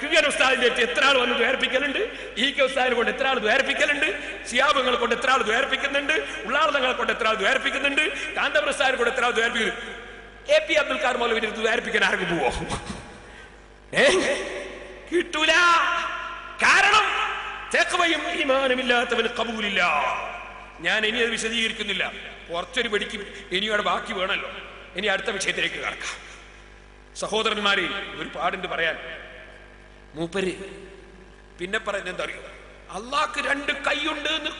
കിഴൻ ഉസ്താദിന്റെ എത്ര ആൾ വന്ന് ദ്വേർപ്പിക്കലുണ്ട് ഈ കെ ഉസ്താദിനെ കൊണ്ട് എത്ര ആൾ ദ്വേർപ്പിക്കലുണ്ട് സിയാബുങ്ങളെ കൊണ്ട് എത്ര ആൾ ദ്വേർപ്പിക്കുന്നുണ്ട് ഉള്ളാളങ്ങളെ കൊണ്ട് എത്ര ആൾ ദ്വേർപ്പിക്കുന്നുണ്ട് കാന്തപുര ഉസ്താദിനെ കൊണ്ട് എത്ര ആൾ ദ്വേർപ്പിക്കുന്നു എ പി അബ്ദുൽ കാർ മൗലവിന്റെ അടുത്ത് ദ്വേർപ്പിക്കാൻ ആർക്കും പോവോ? ഏ? കിട്ടൂല. കാരണം തെക്കവയും ഇമാനമില്ലാത്തവന് കബൂലില്ല ഞാൻ ഇനി അത് വിശദീകരിക്കുന്നില്ല. കുറച്ചൊരു വെടിക്ക് ഇനിയോടെ ബാക്കി വേണമല്ലോ ഇനി അടുത്ത വിഷയത്തിലേക്ക് കടക്കാം. സഹോദരന്മാരെ ഒരു പാടുണ്ട് പറയാൻ. മൂപ്പര് പിന്നെ പറയുന്നത് എന്താ അറിയോ? അള്ളാഹ്ക്ക് രണ്ട് കൈയുണ്ട് എന്ന്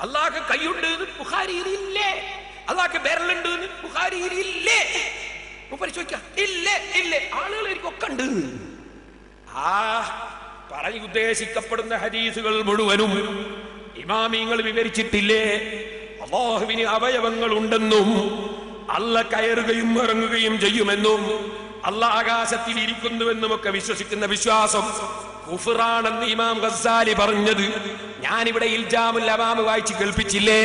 അള്ളാഹ്ക്ക് കൈയുണ്ട് എന്ന് ബുഖാരിയിൽ ഇല്ലേ? അള്ളാഹ്ക്ക് ബെരലുണ്ട് എന്ന് ബുഖാരിയിൽ ഇല്ലേ? മൂപ്പര് ചോദിക്കാം ഇല്ലേ ഇല്ലേ. ആളുകൾ കണ്ട് ആ പറഞ്ഞ് ഉദ്ദേശിക്കപ്പെടുന്ന ഹദീസുകൾ മുഴുവനും ഇമാമിങ്ങൾ വിവരിച്ചിട്ടില്ലേ? അള്ളാഹുവിന് അവയവങ്ങൾ ഉണ്ടെന്നും അല്ല കയറുകയും ഇറങ്ങുകയും ചെയ്യുമെന്നും അല്ല ആകാശത്തിൽ ഇരിക്കുന്നുവെന്നും ഒക്കെ വിശ്വസിക്കുന്ന വിശ്വാസം കുഫറാണെന്ന് ഇമാം ഗസാലി പറഞ്ഞത്. ഞാനിവിടെ ഇൽജാമുൽ അവാമ് വായിച്ച് കേൾപ്പിച്ചില്ലേ?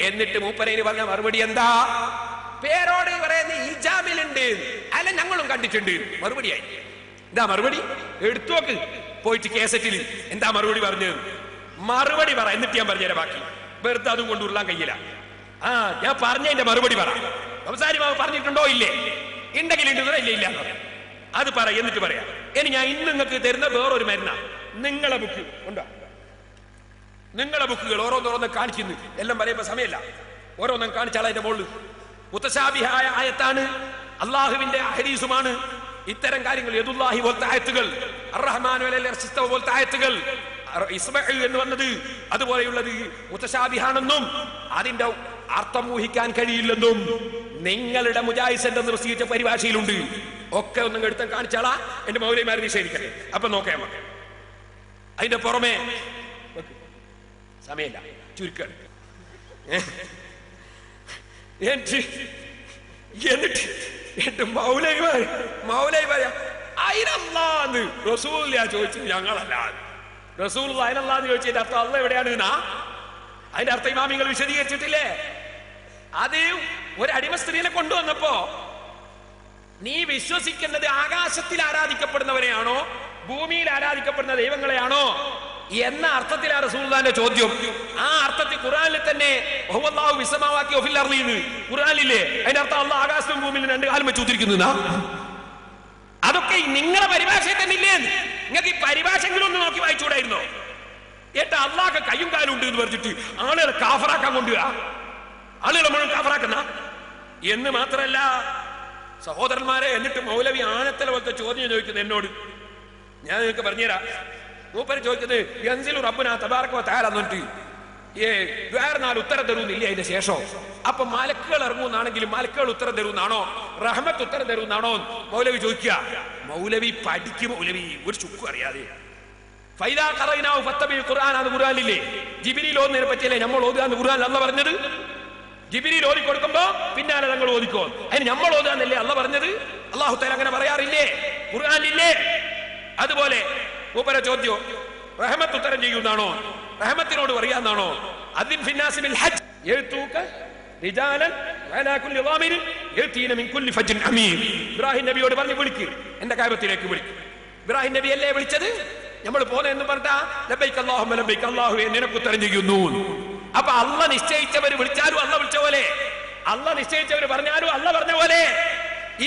എന്നിട്ട് മൂപ്പരേന് പറഞ്ഞ മറുപടി എന്താ? പേരോട് പറയുന്ന ഉണ്ട് അല്ല ഞങ്ങളും കണ്ടിട്ടുണ്ട് മറുപടിയായി. എന്താ മറുപടി? എടുത്തു നോക്ക്. പോയിട്ട് കേസറ്റിൽ എന്താ മറുപടി പറഞ്ഞത്? മറുപടി പറ. എന്നിട്ട് ഞാൻ പറഞ്ഞുതരാം ബാക്കി. വെറുതെ അതും കൊണ്ട് ഉരുളാൻ കഴിയില്ല. ആ ഞാൻ പറഞ്ഞതിന്റെ മറുപടി പറ. മാവ് പറഞ്ഞിട്ടുണ്ടോ? ഇല്ലേ. ഉണ്ടെങ്കിൽ ഉണ്ടോ ഇല്ല ഇല്ല. അത് പറ എന്നിട്ട് പറയാ. ഇനി ഞാൻ ഇന്ന് നിങ്ങൾക്ക് തരുന്ന വേറൊരു മരുന്നാ. നിങ്ങളെ ബുക്ക് ഉണ്ടോ? നിങ്ങളെ ബുക്കുകൾ ഓരോന്നോരോന്ന് കാണിക്കുന്നു എല്ലാം പറയുമ്പോ സമയമല്ല. ഓരോന്നും കാണിച്ചാൽ അതിന്റെ മുകളിൽ. മുത്തശാബിഹായ ആയത്താണ് അള്ളാഹുവിന്റെ അഹരീസുമാണ് ഇത്തരം കാര്യങ്ങൾ യദുല്ലാഹി പോലത്തെ ആയത്തുകൾ പോലത്തെ ആയത്തുകൾ എന്ന് വന്നത് അതുപോലെയുള്ളത് മുത്തശാബിഹാണെന്നും അതിന്റെ അർത്ഥം ഊഹിക്കാൻ കഴിയില്ലെന്നും നിങ്ങളുടെ മുജാഹിസ് സെന്റർ നിർത്തിയിച്ച പരിഭാഷയിലുണ്ട്. ഒക്കെ ഒന്നും എടുത്ത് കാണിച്ചാളാ. എന്റെ മൗലൈമാരെ നിഷേധിക്കട്ടെ. അപ്പൊ നോക്കാം. അതിന്റെ പുറമെ സമയല്ല ചുരുക്കാണ് എന്നിട്ട് എന്നിട്ട് എന്നിട്ട് മൗലൈ പറയാ അയിനല്ലാന്ന് റസൂല്ല ചോദിച്ചത് ഞങ്ങളല്ല റസൂൽ അയിനല്ലാന്ന് ചോദിച്ചതിന്റെ അർത്ഥം അല്ല എവിടെയാണ് എന്നാ? അതിന്റെ അർത്ഥം ഇമാമിങ്ങൾ വിശദീകരിച്ചിട്ടില്ലേ? അത് ഒരു അടിമ സ്ത്രീനെ കൊണ്ടുവന്നപ്പോ നീ വിശ്വസിക്കുന്നത് ആകാശത്തിൽ ആരാധിക്കപ്പെടുന്നവരെയാണോ ഭൂമിയിൽ ആരാധിക്കപ്പെടുന്ന ദൈവങ്ങളെയാണോ? എന്ന അർത്ഥത്തിലാണ് റസൂലിന്റെ ചോദ്യം. ആ അർത്ഥത്തിൽ ഖുറാനിൽ തന്നെ ഖുറാനില്ലേ അതിന്റെ അർത്ഥം അള്ളാഹ് ആകാശവും ഭൂമിയിൽ രണ്ട് കാലം വെച്ച് ഉത്തിരിക്കുന്നു അതൊക്കെ നിങ്ങളുടെ നിങ്ങളെ പരിഭാഷയിൽ തന്നെ ഇല്ലേ നിങ്ങൾക്ക് ഈ പരിഭാഷെങ്കിലും ഒന്ന് നോക്കി വായിച്ചുകൂടായിരുന്നോ? ഏട്ടാ അള്ളാഹ് കയ്യും കാലും ഉണ്ട് എന്ന് പറഞ്ഞിട്ട് ആളുകളെ കാഫറാക്കാൻ കൊണ്ടുവരാ? ആളുകളെ മുഴുവൻ കാഫറാക്കുന്ന? എന്ന് മാത്രല്ല സഹോദരന്മാരെ എന്നിട്ട് മൗലവി ആനത്തല പോലത്തെ ചോദ്യം ചോദിക്കുന്നത് എന്നോട്. ഞാൻ നിങ്ങൾക്ക് പറഞ്ഞുതരാം. മൂപ്പര് ചോദിക്കുന്നത് യൻസിലു റബ്ബുന തബാറക്കോ താരാന്നിട്ട് ഏ വേറെ നാല് ഉത്തരം തരുന്നില്ല അതിന്റെ ശേഷം. അപ്പൊ മലക്കുകൾ ഇറങ്ങുന്നാണെങ്കിലും മലക്കുകൾ ഉത്തരം തരുന്നാണോ? റഹ്മത്ത് ഉത്തരം തരുന്നാണോ മൗലവി ചോദിക്കുക. മൗലവി പഠിക്കും മൗലവി ഒരു ചുക്കും അറിയാതെ. ഫൈദാ ഖറൈനാഹു ഫത്തബിൽ ഖുർആൻ അത് ഖുർആനിലില്ലേ ജിബിരിൽ ഓതുന്നതിനെ പറ്റിയല്ലേ നമ്മൾ ഓതുകാന്ന് ഖുർആൻ അല്ല പറഞ്ഞത്? ജിബിരിൽ ഓതി കൊടുക്കുമ്പോ പിന്നാലെ ഞങ്ങൾ ഓതിക്കോ. അതിന് നമ്മൾ ഓതാന്നല്ലേ അല്ല പറഞ്ഞത്? അള്ളാഹു തല അങ്ങനെ പറയാറില്ലേ? ഖുർആാനില്ലേ? അതുപോലെ മൂപ്പര ചോദ്യം റഹമത്ത് ഉത്തരം ചെയ്യുന്നതാണോ റഹമത്തിനോട് പറയാന്നാണോ? അതിൻ ഫിന്നാസിമിൽ ഹജ്ജ്. എഴുത്തൂക്ക ഇബ്രാഹിം നബിയോട് പറഞ്ഞു വിളിക്ക് എന്റെ കാര്യത്തിലേക്ക് വിളിക്ക്. ഇബ്രാഹിം നബി അല്ലേ വിളിച്ചത്? നമ്മൾ പോന്നെന്ന് പറഞ്ഞാ ലബൈക്ക് അല്ലാഹുമ്മ ലബൈക്ക് അല്ലാഹുവേ നിനക്ക് ഉത്തരം ചെയ്യുന്നു. അപ്പൊ അല്ല നിശ്ചയിച്ചവർ വിളിച്ചാലും അല്ല വിളിച്ച പോലെ. അല്ല നിശ്ചയിച്ചവർ പറഞ്ഞാലും അല്ല പറഞ്ഞ പോലെ.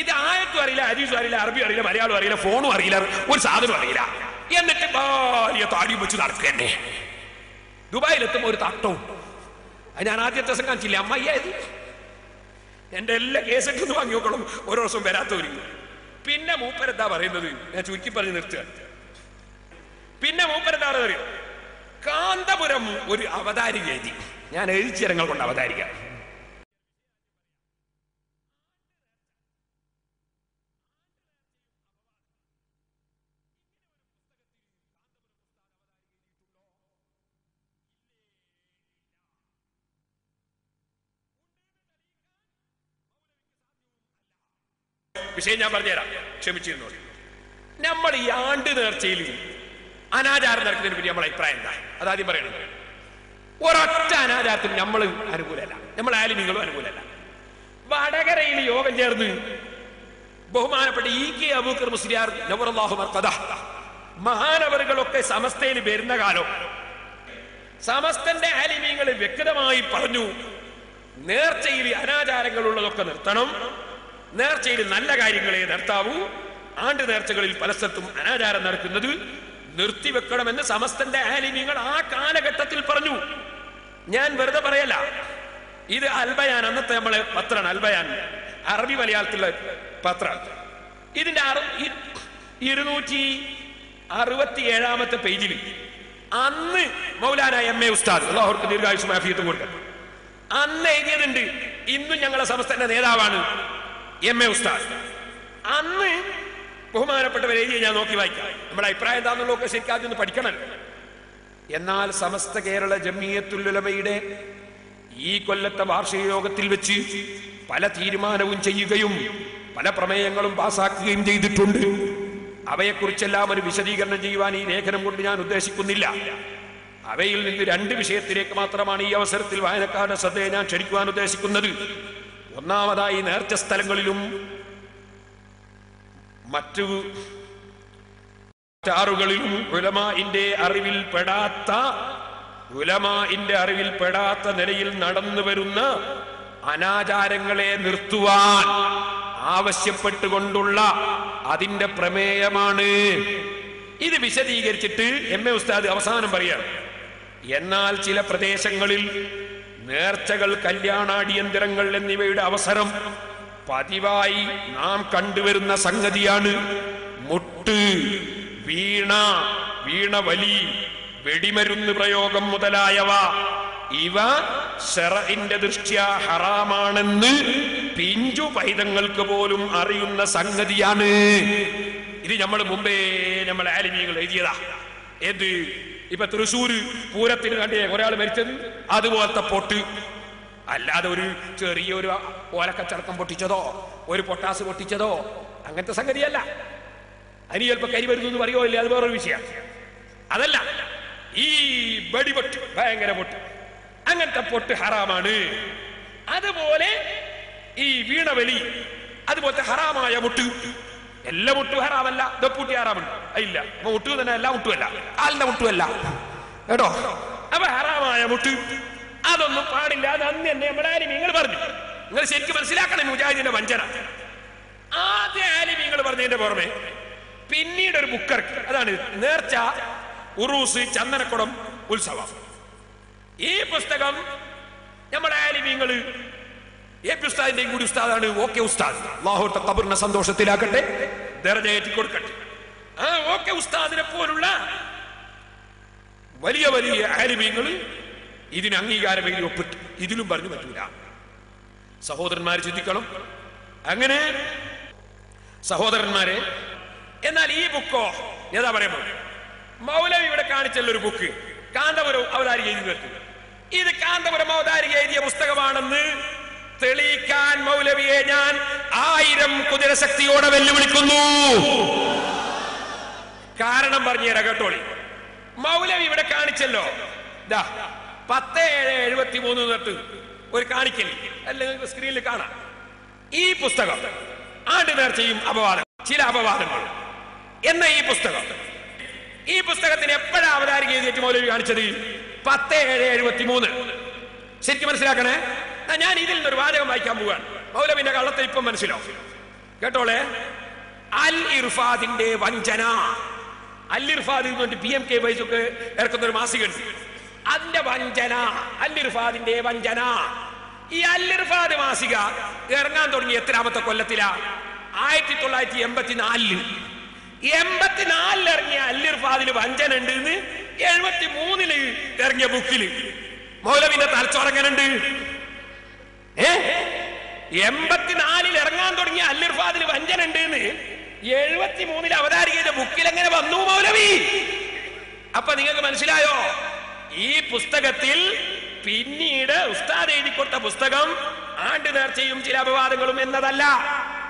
ഇത് ആയത്തും അറിയില്ല അരീസും അറിയില്ല അറബിയും അറിയില്ല മലയാളം അറിയില്ല ഫോണും അറിയില്ല ഒരു സാധനം അറിയില്ല. എന്നിട്ട് ഭാര്യ താടി വെച്ച് നടക്കുക തന്നെ ദുബായിലെത്തുമ്പോ ഒരു തട്ടവും. അത് ഞാൻ ആദ്യത്തെ ദിവസം കാണിച്ചില്ല? അമ്മയ്യായത് എന്റെ എല്ലാ കേസൊക്കെ ഒന്ന് വാങ്ങി നോക്കണം ഓരോ ദിവസം വരാത്തവര്. പിന്നെ മൂപ്പരെന്താ പറയുന്നത്? ഞാൻ ചുരുക്കി പറഞ്ഞ് നിർത്തുക. പിന്നെ മൂപ്പരെന്താ പറയുന്നത് കാന്തപുരം ഒരു അവതാരിക എഴുതി. ഞാൻ എഴുതിച്ചിരങ്ങൾ കൊണ്ട് അവതാരിക വിഷയം ഞാൻ പറഞ്ഞുതരാം. ക്ഷമിച്ചിരുന്നു? നമ്മൾ ഈ ആണ്ട് നേർച്ചയിൽ അനാചാരം നടക്കുന്നതിനെ പറ്റി നമ്മളെ അഭിപ്രായം എന്താ? അതാദ്യം പറയണത് ഒരൊറ്റ അനാചാരത്തിന് നമ്മൾ അനുകൂലമല്ല. നമ്മൾ ആലിമികളും അനുകൂലമല്ല. വടകരയിൽ യോഗം ചേർന്ന് ബഹുമാനപ്പെട്ട ഇ കെ അബൂക്കർ മുസ്ലിയാർ മഹാനവറുകളൊക്കെ സമസ്തയിൽ വരുന്ന കാലം സമസ്തന്റെ ആലിമീങ്ങൾ വ്യക്തമായി പറഞ്ഞു നേർച്ചയിൽ അനാചാരങ്ങളുള്ളതൊക്കെ നിർത്തണം. നേർച്ചയിൽ നല്ല കാര്യങ്ങളെ നിർത്താവൂ. ആണ്ട് നേർച്ചകളിൽ പല സ്ഥലത്തും അനാചാരം നടക്കുന്നത് നിർത്തിവെക്കണമെന്ന് സമസ്തന്റെ ആലിമ്യങ്ങൾ ആ കാലഘട്ടത്തിൽ പറഞ്ഞു. ഞാൻ വെറുതെ പറയല്ല. ഇത് അൽബയാൻ അന്നത്തെ നമ്മളെ പത്രമാണ് അൽബയാൻ. അറബി മലയാളത്തിലുള്ള പത്രമാണ് ഇതിന്റെ അറു ഇരുന്നൂറ്റി അറുപത്തി ഏഴാമത്തെ പേജിൽ അന്ന് മൗലാന എം എ ഉസ്താദ് അള്ളാഹുർക്ക് ദീർഘായുസ് മാഫിയത്തും കൊടുക്കണം അന്ന് എഴുതിയതുണ്ട് ഇന്നും ഞങ്ങളുടെ സമസ്തന്റെ നേതാവാണ്. എം എ ഉസ്താദ്. അന്ന് ബഹുമാനപ്പെട്ടവർ എഴുതിയ ഞാൻ നോക്കി വായിക്കാം. നമ്മുടെ അഭിപ്രായം എന്താണെന്നുള്ളതൊക്കെ ശരിക്കും ആദ്യം ഒന്ന് പഠിക്കണം. എന്നാൽ സമസ്ത കേരള ജമിയത്തുലുലമയുടെ ഈ കൊല്ലത്തെ വാർഷിക യോഗത്തിൽ വെച്ച് പല തീരുമാനവും ചെയ്യുകയും പല പ്രമേയങ്ങളും പാസാക്കുകയും ചെയ്തിട്ടുണ്ട്. അവയെക്കുറിച്ചെല്ലാം ഒരു വിശദീകരണം ചെയ്യുവാൻ ഈ ലേഖനം കൊണ്ട് ഞാൻ ഉദ്ദേശിക്കുന്നില്ല. അവയിൽ നിന്ന് രണ്ട് വിഷയത്തിലേക്ക് മാത്രമാണ് ഈ അവസരത്തിൽ വായനക്കാരുടെ ശ്രദ്ധയെ ഞാൻ ക്ഷണിക്കുവാൻ ഉദ്ദേശിക്കുന്നത്. ഒന്നാമതായി നേർച്ച സ്ഥലങ്ങളിലും മറ്റു ചാറുകളിലും ഉലമാന്റെ അറിവിൽ പെടാത്ത ഉലമാന്റെ അറിവിൽ പെടാത്ത നിലയിൽ നടന്നു വരുന്ന അനാചാരങ്ങളെ നിർത്തുവാൻ ആവശ്യപ്പെട്ടുകൊണ്ടുള്ള അതിന്റെ പ്രമേയമാണ്. ഇത് വിശദീകരിച്ചിട്ട് എം എ ഉസ്താദ് അവസാനം പറയാണ്. എന്നാൽ ചില പ്രദേശങ്ങളിൽ നേർച്ചകൾ കല്യാണാടിയന്തരങ്ങൾ എന്നിവയുടെ അവസരം പതിവായി നാം കണ്ടുവരുന്ന സംഗതിയാണ് മുട്ട് വീണ വീണവലി വെടിമരുന്ന് പ്രയോഗം മുതലായവ. ഇവ ഷെറിന്റെ ദൃഷ്ട്യ ഹറാമാണെന്ന് പിഞ്ചു പൈതങ്ങൾക്ക് പോലും അറിയുന്ന സംഗതിയാണ്. ഇത് നമ്മൾ മുമ്പേ നമ്മൾ ആലിമീകൾ എഴുതിയതാ. ഏത്? ഇപ്പൊ തൃശ്ശൂര് പൂരത്തിന് കണ്ടേ ഒരാൾ മരിച്ചത്? അതുപോലത്തെ പൊട്ട്. അല്ലാതെ ഒരു ചെറിയൊരു ഓലക്കച്ചടക്കം പൊട്ടിച്ചതോ ഒരു പൊട്ടാസ് പൊട്ടിച്ചതോ അങ്ങനത്തെ സംഗതിയല്ല. അതിന് ചിലപ്പോ കരി വരുന്നു പറയുമോ ഇല്ല? അത് വേറൊരു വിഷയം. അതല്ല ഈ വെടിപൊട്ട് ഭയങ്കര പൊട്ട്. അങ്ങനത്തെ പൊട്ട് ഹറാമാണ്. അതുപോലെ ഈ വീണവലി അതുപോലത്തെ ഹറാമായ മുട്ട് എല്ലാ ഒട്ടു ഹറാമല്ല. ദപ്പൂട്ടി ഹറാമുണ്ട്. ഇല്ല. അപ്പൊ മുട്ടു തന്നെ എല്ലാ മുട്ടുമല്ല കാലിന്റെ മുട്ടുമല്ല കേട്ടോ? അപ്പൊ ഹറാമായ മുട്ടു. അതൊന്നും പാടില്ല. അത് അന്ന് തന്നെ നമ്മുടെ നിങ്ങൾ പറഞ്ഞു. നിങ്ങൾ ശരിക്കും മനസ്സിലാക്കണം മുജാഹിദിന്റെ വഞ്ചന. ആദ്യ ആലിമീങ്ങൾ പറഞ്ഞതിന്റെ പുറമെ പിന്നീട് ഒരു ബുക്കർ അതാണ് നേർച്ച ഉറൂസ് ചന്ദനക്കുടം ഉത്സവം. ഈ പുസ്തകം നമ്മുടെ ആലിമീങ്ങൾ എ ഉസ്താദിന്റെയും കൂടി ഉസ്താദാണ് ഓക്കെ ഉസ്താദ്. അള്ളാഹുത്തെ കബറിനെ സന്തോഷത്തിലാക്കട്ടെ. ദർജയേറ്റി കൊടുക്കട്ടെ ആ ഓക്കെ ഉസ്താദിനെ പോലുള്ള വലിയ വലിയ ആലിമീങ്ങൾ ഇതിന് അംഗീകാരം എഴുതി ഒപ്പിട്ട് ഇതിലും പറഞ്ഞു പറ്റൂല. സഹോദരന്മാർ ചിന്തിക്കണം. അങ്ങനെ സഹോദരന്മാരെ എന്നാൽ ഈ ബുക്കോ ഏതാ പറയുമ്പോൾ മൗലവി ഇവിടെ കാണിച്ചല്ലോ ഒരു ബുക്ക് കാന്തപുരം അവതാരി എഴുതി ഇത് കാന്തപുരം അവതാരി എഴുതിയ പുസ്തകമാണെന്ന് തെളിയിക്കാൻ മൗലവിയെ ഞാൻ ആയിരം കുതിരശക്തിയോടെ വെല്ലുവിളിക്കുന്നു. കാരണം പറഞ്ഞുതരാം കേട്ടോളി. മൗലവി ഇവിടെ കാണിച്ചല്ലോ. ഇതാ പത്ത് ഏഴ് എഴുപത്തി മൂന്ന് തൊട്ട് ഒരു കാണിക്കൽ. അല്ലെങ്കിൽ സ്ക്രീനിൽ കാണാം. ഈ പുസ്തകം ആണ്ട് നേർച്ചയും അപവാദം ചില അപവാദങ്ങൾ. എന്ന ഈ പുസ്തകം? ഈ പുസ്തകത്തിന് എപ്പോഴാ അവതാരിക എഴുതിയിട്ട് മൗലവി കാണിച്ചത്? പത്ത് ഏഴ് എഴുപത്തി മൂന്ന് ശരിക്കും മനസ്സിലാക്കണേ? ഞാൻ ഇതിൽ നിന്നൊരു വാചകം വായിക്കാൻ പോവാണ്. മൗലവിന്റെ കള്ളത്തെ ഇപ്പം മനസ്സിലാവും. കേട്ടോളെ? അൽ ഇർഫാദിന്റെ വഞ്ചന Al Irfad P M K വൈസൊക്കെ ഇറക്കുന്ന ഒരു മാസിക അതിന്റെ വഞ്ചന അൽ ഇർഫാദിന്റെ വഞ്ചന. ഈ അൽ ഇർഫാദ് മാസിക ഇറങ്ങാൻ തുടങ്ങി എത്രാമത്തെ കൊല്ലത്തിലാ? ആയിരത്തി തൊള്ളായിരത്തി എൺപത്തിനാലിൽ എൺപത്തിനാലിൽ ഇറങ്ങിയ അൽ ഇർഫാദിന് വഞ്ചന ഉണ്ട് എഴുപത്തി മൂന്നിൽ ഇറങ്ങിയ ബുക്കിൽ. മൗലവിന്റെ തലച്ചോറങ്ങനുണ്ട്? എൺപത്തിനാലിൽ ഇറങ്ങാൻ തുടങ്ങിയ അല്ലിർഫാദിൽ വഞ്ചന ഉണ്ട് എന്ന് എഴുപത്തി മൂന്നിൽ അവതാരികയുടെ ബുക്കിൽ എങ്ങനെ വന്നു മൗലവി? അപ്പൊ നിങ്ങൾക്ക് മനസ്സിലായോ? ഈ പുസ്തകത്തിൽ പിന്നീട് ഉസ്താദ് എഴുതി കൊടുത്ത പുസ്തകം ആണ്ട് നേർച്ചയും ചില അപവാദങ്ങളും എന്നതല്ല.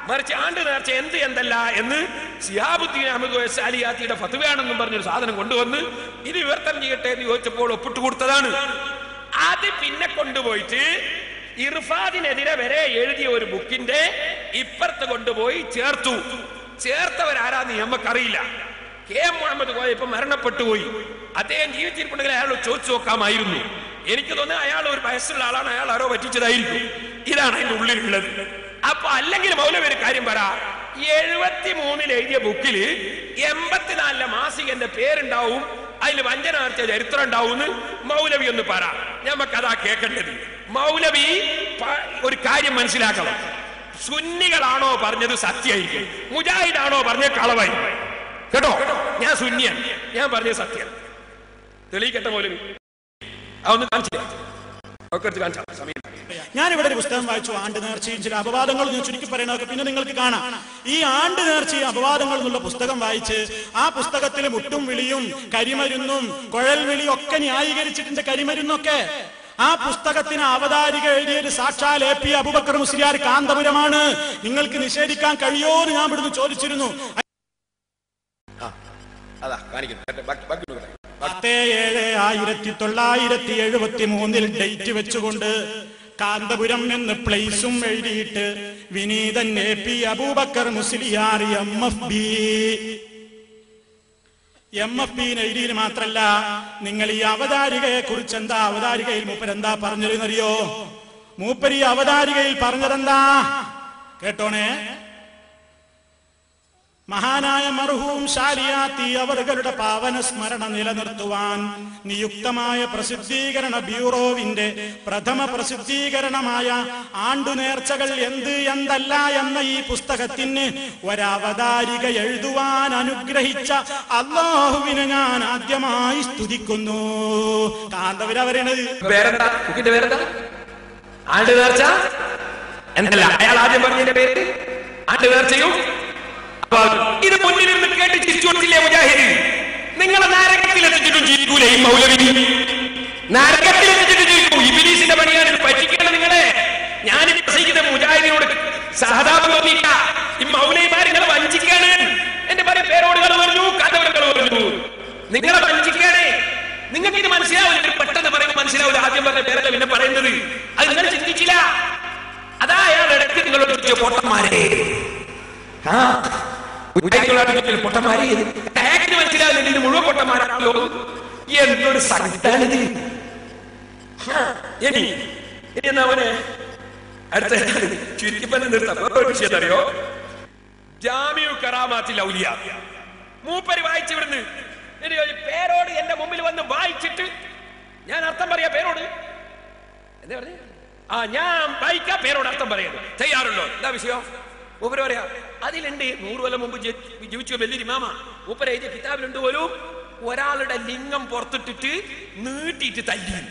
മറിച്ച് ആണ്ട് നേർച്ച എന്ത് എന്തല്ല എന്ന് സിയാബുദ്ദീൻ അഹമ്മദ് വയസ്സാലിയാത്തിയുടെ ഫതുവയാണെന്നും പറഞ്ഞൊരു സാധനം കൊണ്ടുവന്ന് ഇത് വിവർത്തനം ചെയ്യട്ടെ എന്ന് ചോദിച്ചപ്പോൾ ഒപ്പിട്ട് കൊടുത്തതാണ് അത് പിന്നെ കൊണ്ടുപോയിട്ട് ഇർഫാദിനെതിരെ വരെ എഴുതിയ ഒരു ബുക്കിന്റെ ഇപ്പുറത്ത് കൊണ്ടുപോയി ചേർത്തു. ചേർത്തവരാരാന്ന് നമുക്കറിയില്ല കെ എം മുഹമ്മദ് കോയ ഇപ്പൊ മരണപ്പെട്ടു പോയി. അദ്ദേഹം ജീവിച്ചിരിപ്പുണ്ടെങ്കിൽ അയാൾ ചോദിച്ചു നോക്കാമായിരുന്നു. എനിക്ക് തോന്നുന്നു അയാൾ ഒരു വയസ്സുള്ള ആളാണ് അയാൾ ആരോ പറ്റിച്ചതായിരിക്കും. ഇതാണ് അതിന്റെ ഉള്ളിലുള്ളത്. അപ്പൊ അല്ലെങ്കിൽ മൗലവി ഒരു കാര്യം പറ. എഴുപത്തി മൂന്നിൽ എഴുതിയ ബുക്കിൽ എൺപത്തിനാലിലെ മാസികന്റെ പേരുണ്ടാവും അതിൽ വഞ്ചനാർച്ച ചരിത്രം ഉണ്ടാവും മൗലവി ഒന്ന് പറ. ഞമ്മക്കതാ കേൾക്കേണ്ടത്. മൗലവി ഒരു കാര്യം മനസ്സിലാക്കണം. സുന്നികളാണോ പറഞ്ഞത് സത്യമായിരിക്കും. മുജാഹിദാണോ പറഞ്ഞ കളവായി കേട്ടോ? ഞാൻ സുന്നിയാണ്. ഞാൻ പറഞ്ഞത് സത്യം തെളിയിക്കട്ടെ മൗലവി? അതൊന്ന് കാണിച്ചില്ല? ഒക്കെ എടുത്ത് ഇവിടെ ഒരു പുസ്തകം വായിച്ചു. ആണ്ട് നേർച്ചയും ചില അപവാദങ്ങളും ഞാൻ ചുരുക്കി പറയണതൊക്കെ പിന്നെ നിങ്ങൾക്ക് കാണാം. ഈ ആണ്ട് നേർച്ചയും അപവാദങ്ങൾ എന്നുള്ള പുസ്തകം വായിച്ച് ആ പുസ്തകത്തിൽ മുട്ടും വിളിയും കരിമരുന്നും കുഴൽ വിളിയും ഒക്കെ ന്യായീകരിച്ചിട്ടുണ്ട് കരിമരുന്നൊക്കെ. ആ പുസ്തകത്തിന് അവതാരിക എഴുതിയത് സാക്ഷാൽ എ പി അബുബക്കർ മുസ്ലിയാർ കാന്തപുരമാണ്. നിങ്ങൾക്ക് നിഷേധിക്കാൻ കഴിയോ എന്ന് ഞാൻ ഇവിടുന്ന് ചോദിച്ചിരുന്നു. അതാ കാണിക്കുന്നു. പത്ത് ഏഴ് ആയിരത്തി തൊള്ളായിരത്തി എഴുപത്തി മൂന്നിൽ ഡേറ്റ് വെച്ചുകൊണ്ട് കാന്തപുരം എന്ന് പ്ലേസും എഴുതിയിട്ട് വിനീതൻ A P Abubakar Musliyar M F B. M F B നൈരിയിൽ മാത്രല്ല നിങ്ങൾ ഈ അവതാരികയെ കുറിച്ച് എന്താ അവതാരികയിൽ മൂപ്പരെന്താ പറഞ്ഞിരുന്നറിയോ മൂപ്പരി അവതാരികയിൽ പറഞ്ഞതെന്താ? കേട്ടോണേ. മഹാനായ മർഹൂം ഷാരിയാത്തി അവറുകളുടെ പാവന സ്മരണ നിലനിർത്തുവാൻ നിയുക്തമായ പ്രസിദ്ധീകരണ ബ്യൂറോവിന്റെ പ്രഥമ പ്രസിദ്ധീകരണമായ ആണ്ടുനേർച്ചകൾ എന്ത് എന്തല്ല എന്ന ഈ പുസ്തകത്തിന് ഒരവതാരിക എഴുതുവാൻ അനുഗ്രഹിച്ച അള്ളാഹുവിനെ ഞാൻ ആദ്യമായി സ്തുതിക്കുന്നു. കാന്തവരവരണത് അയാൾ ആദ്യം പേര്? ആണ്ട് നേർച്ചയും ഇത് മുന്നിലിരുന്ന് കേട്ട് ചിരിച്ചുകൊണ്ടില്ലേ മുജാഹിദ്? നിങ്ങളെ നാരകത്തിലെത്തിച്ചിട്ടും ചിരിക്കൂലേ ഈ മൗലവി? നാരകത്തിലെത്തിച്ചിട്ട് ജീവിക്കൂ. ഇബിലീസിന്റെ പണിയാണ് ഇത് പറ്റിക്കേണ്ടത് നിങ്ങളെ. ഞാൻ പ്രസംഗിക്കുന്ന മുജാഹിദിനോട് സഹതാപം തോന്നിയില്ല. ഈ മൗലൈമാർ നിങ്ങളെ വഞ്ചിക്കാണ് എന്റെ പല പേരോടുകൾ പറഞ്ഞു കഥവറുകൾ പറഞ്ഞു. നിങ്ങളെ വഞ്ചിക്കാണ് നിങ്ങൾക്ക് ഇത് മനസ്സിലാവില്ല? പെട്ടെന്ന് പറയുമ്പോൾ മനസ്സിലാവില്ല. ആദ്യം പറഞ്ഞ പേരല്ല പിന്നെ പറയുന്നത്. അത് നിങ്ങൾ ചിന്തിച്ചില്ല. അതാ അയാൾ ഇടയ്ക്ക് നിങ്ങളോട് ചോദിച്ചു പൊട്ടന്മാരെ. ആ ഉദയങ്ങളോട് തൊള്ളായിരത്തി പൊട്ടന്മാരെ അയാൾക്ക് മനസ്സിലാവില്ല മുഴുവൻ പൊട്ടന്മാരാണല്ലോ. എന്തൊരു സംഘാണിത് ഇനി ഇനി എന്നാ അവനെ അടുത്ത ചുരുക്കിപ്പന്നെ നിർത്താം. ഒരു വിഷയം അറിയോ ജാമ്യു കറാമാത്തിൽ ഔലിയ. മൂപ്പര് വായിച്ചു ഇവിടുന്ന്. പേരോട് എന്റെ മുമ്പിൽ വന്ന് വായിച്ചിട്ട് ഞാൻ അർത്ഥം പറയാ പേരോട്? എന്താ പറഞ്ഞു? ആ ഞാൻ വായിക്കാ പേരോട് അർത്ഥം പറയുന്നു ചെയ്യാറുണ്ടോ എന്താ വിഷയം? മൂപ്പര് പറയാ. അതിലുണ്ട് നൂറ് കൊല്ലം മുമ്പ് ജീവിച്ചു വലിയൊരു ഇമാമ. ഉപ്പര എഴുതിയ കിതാബിലുണ്ട് പോലും ഒരാളുടെ ലിംഗം പുറത്തിട്ടിട്ട് നീട്ടിയിട്ട് തല്ലി.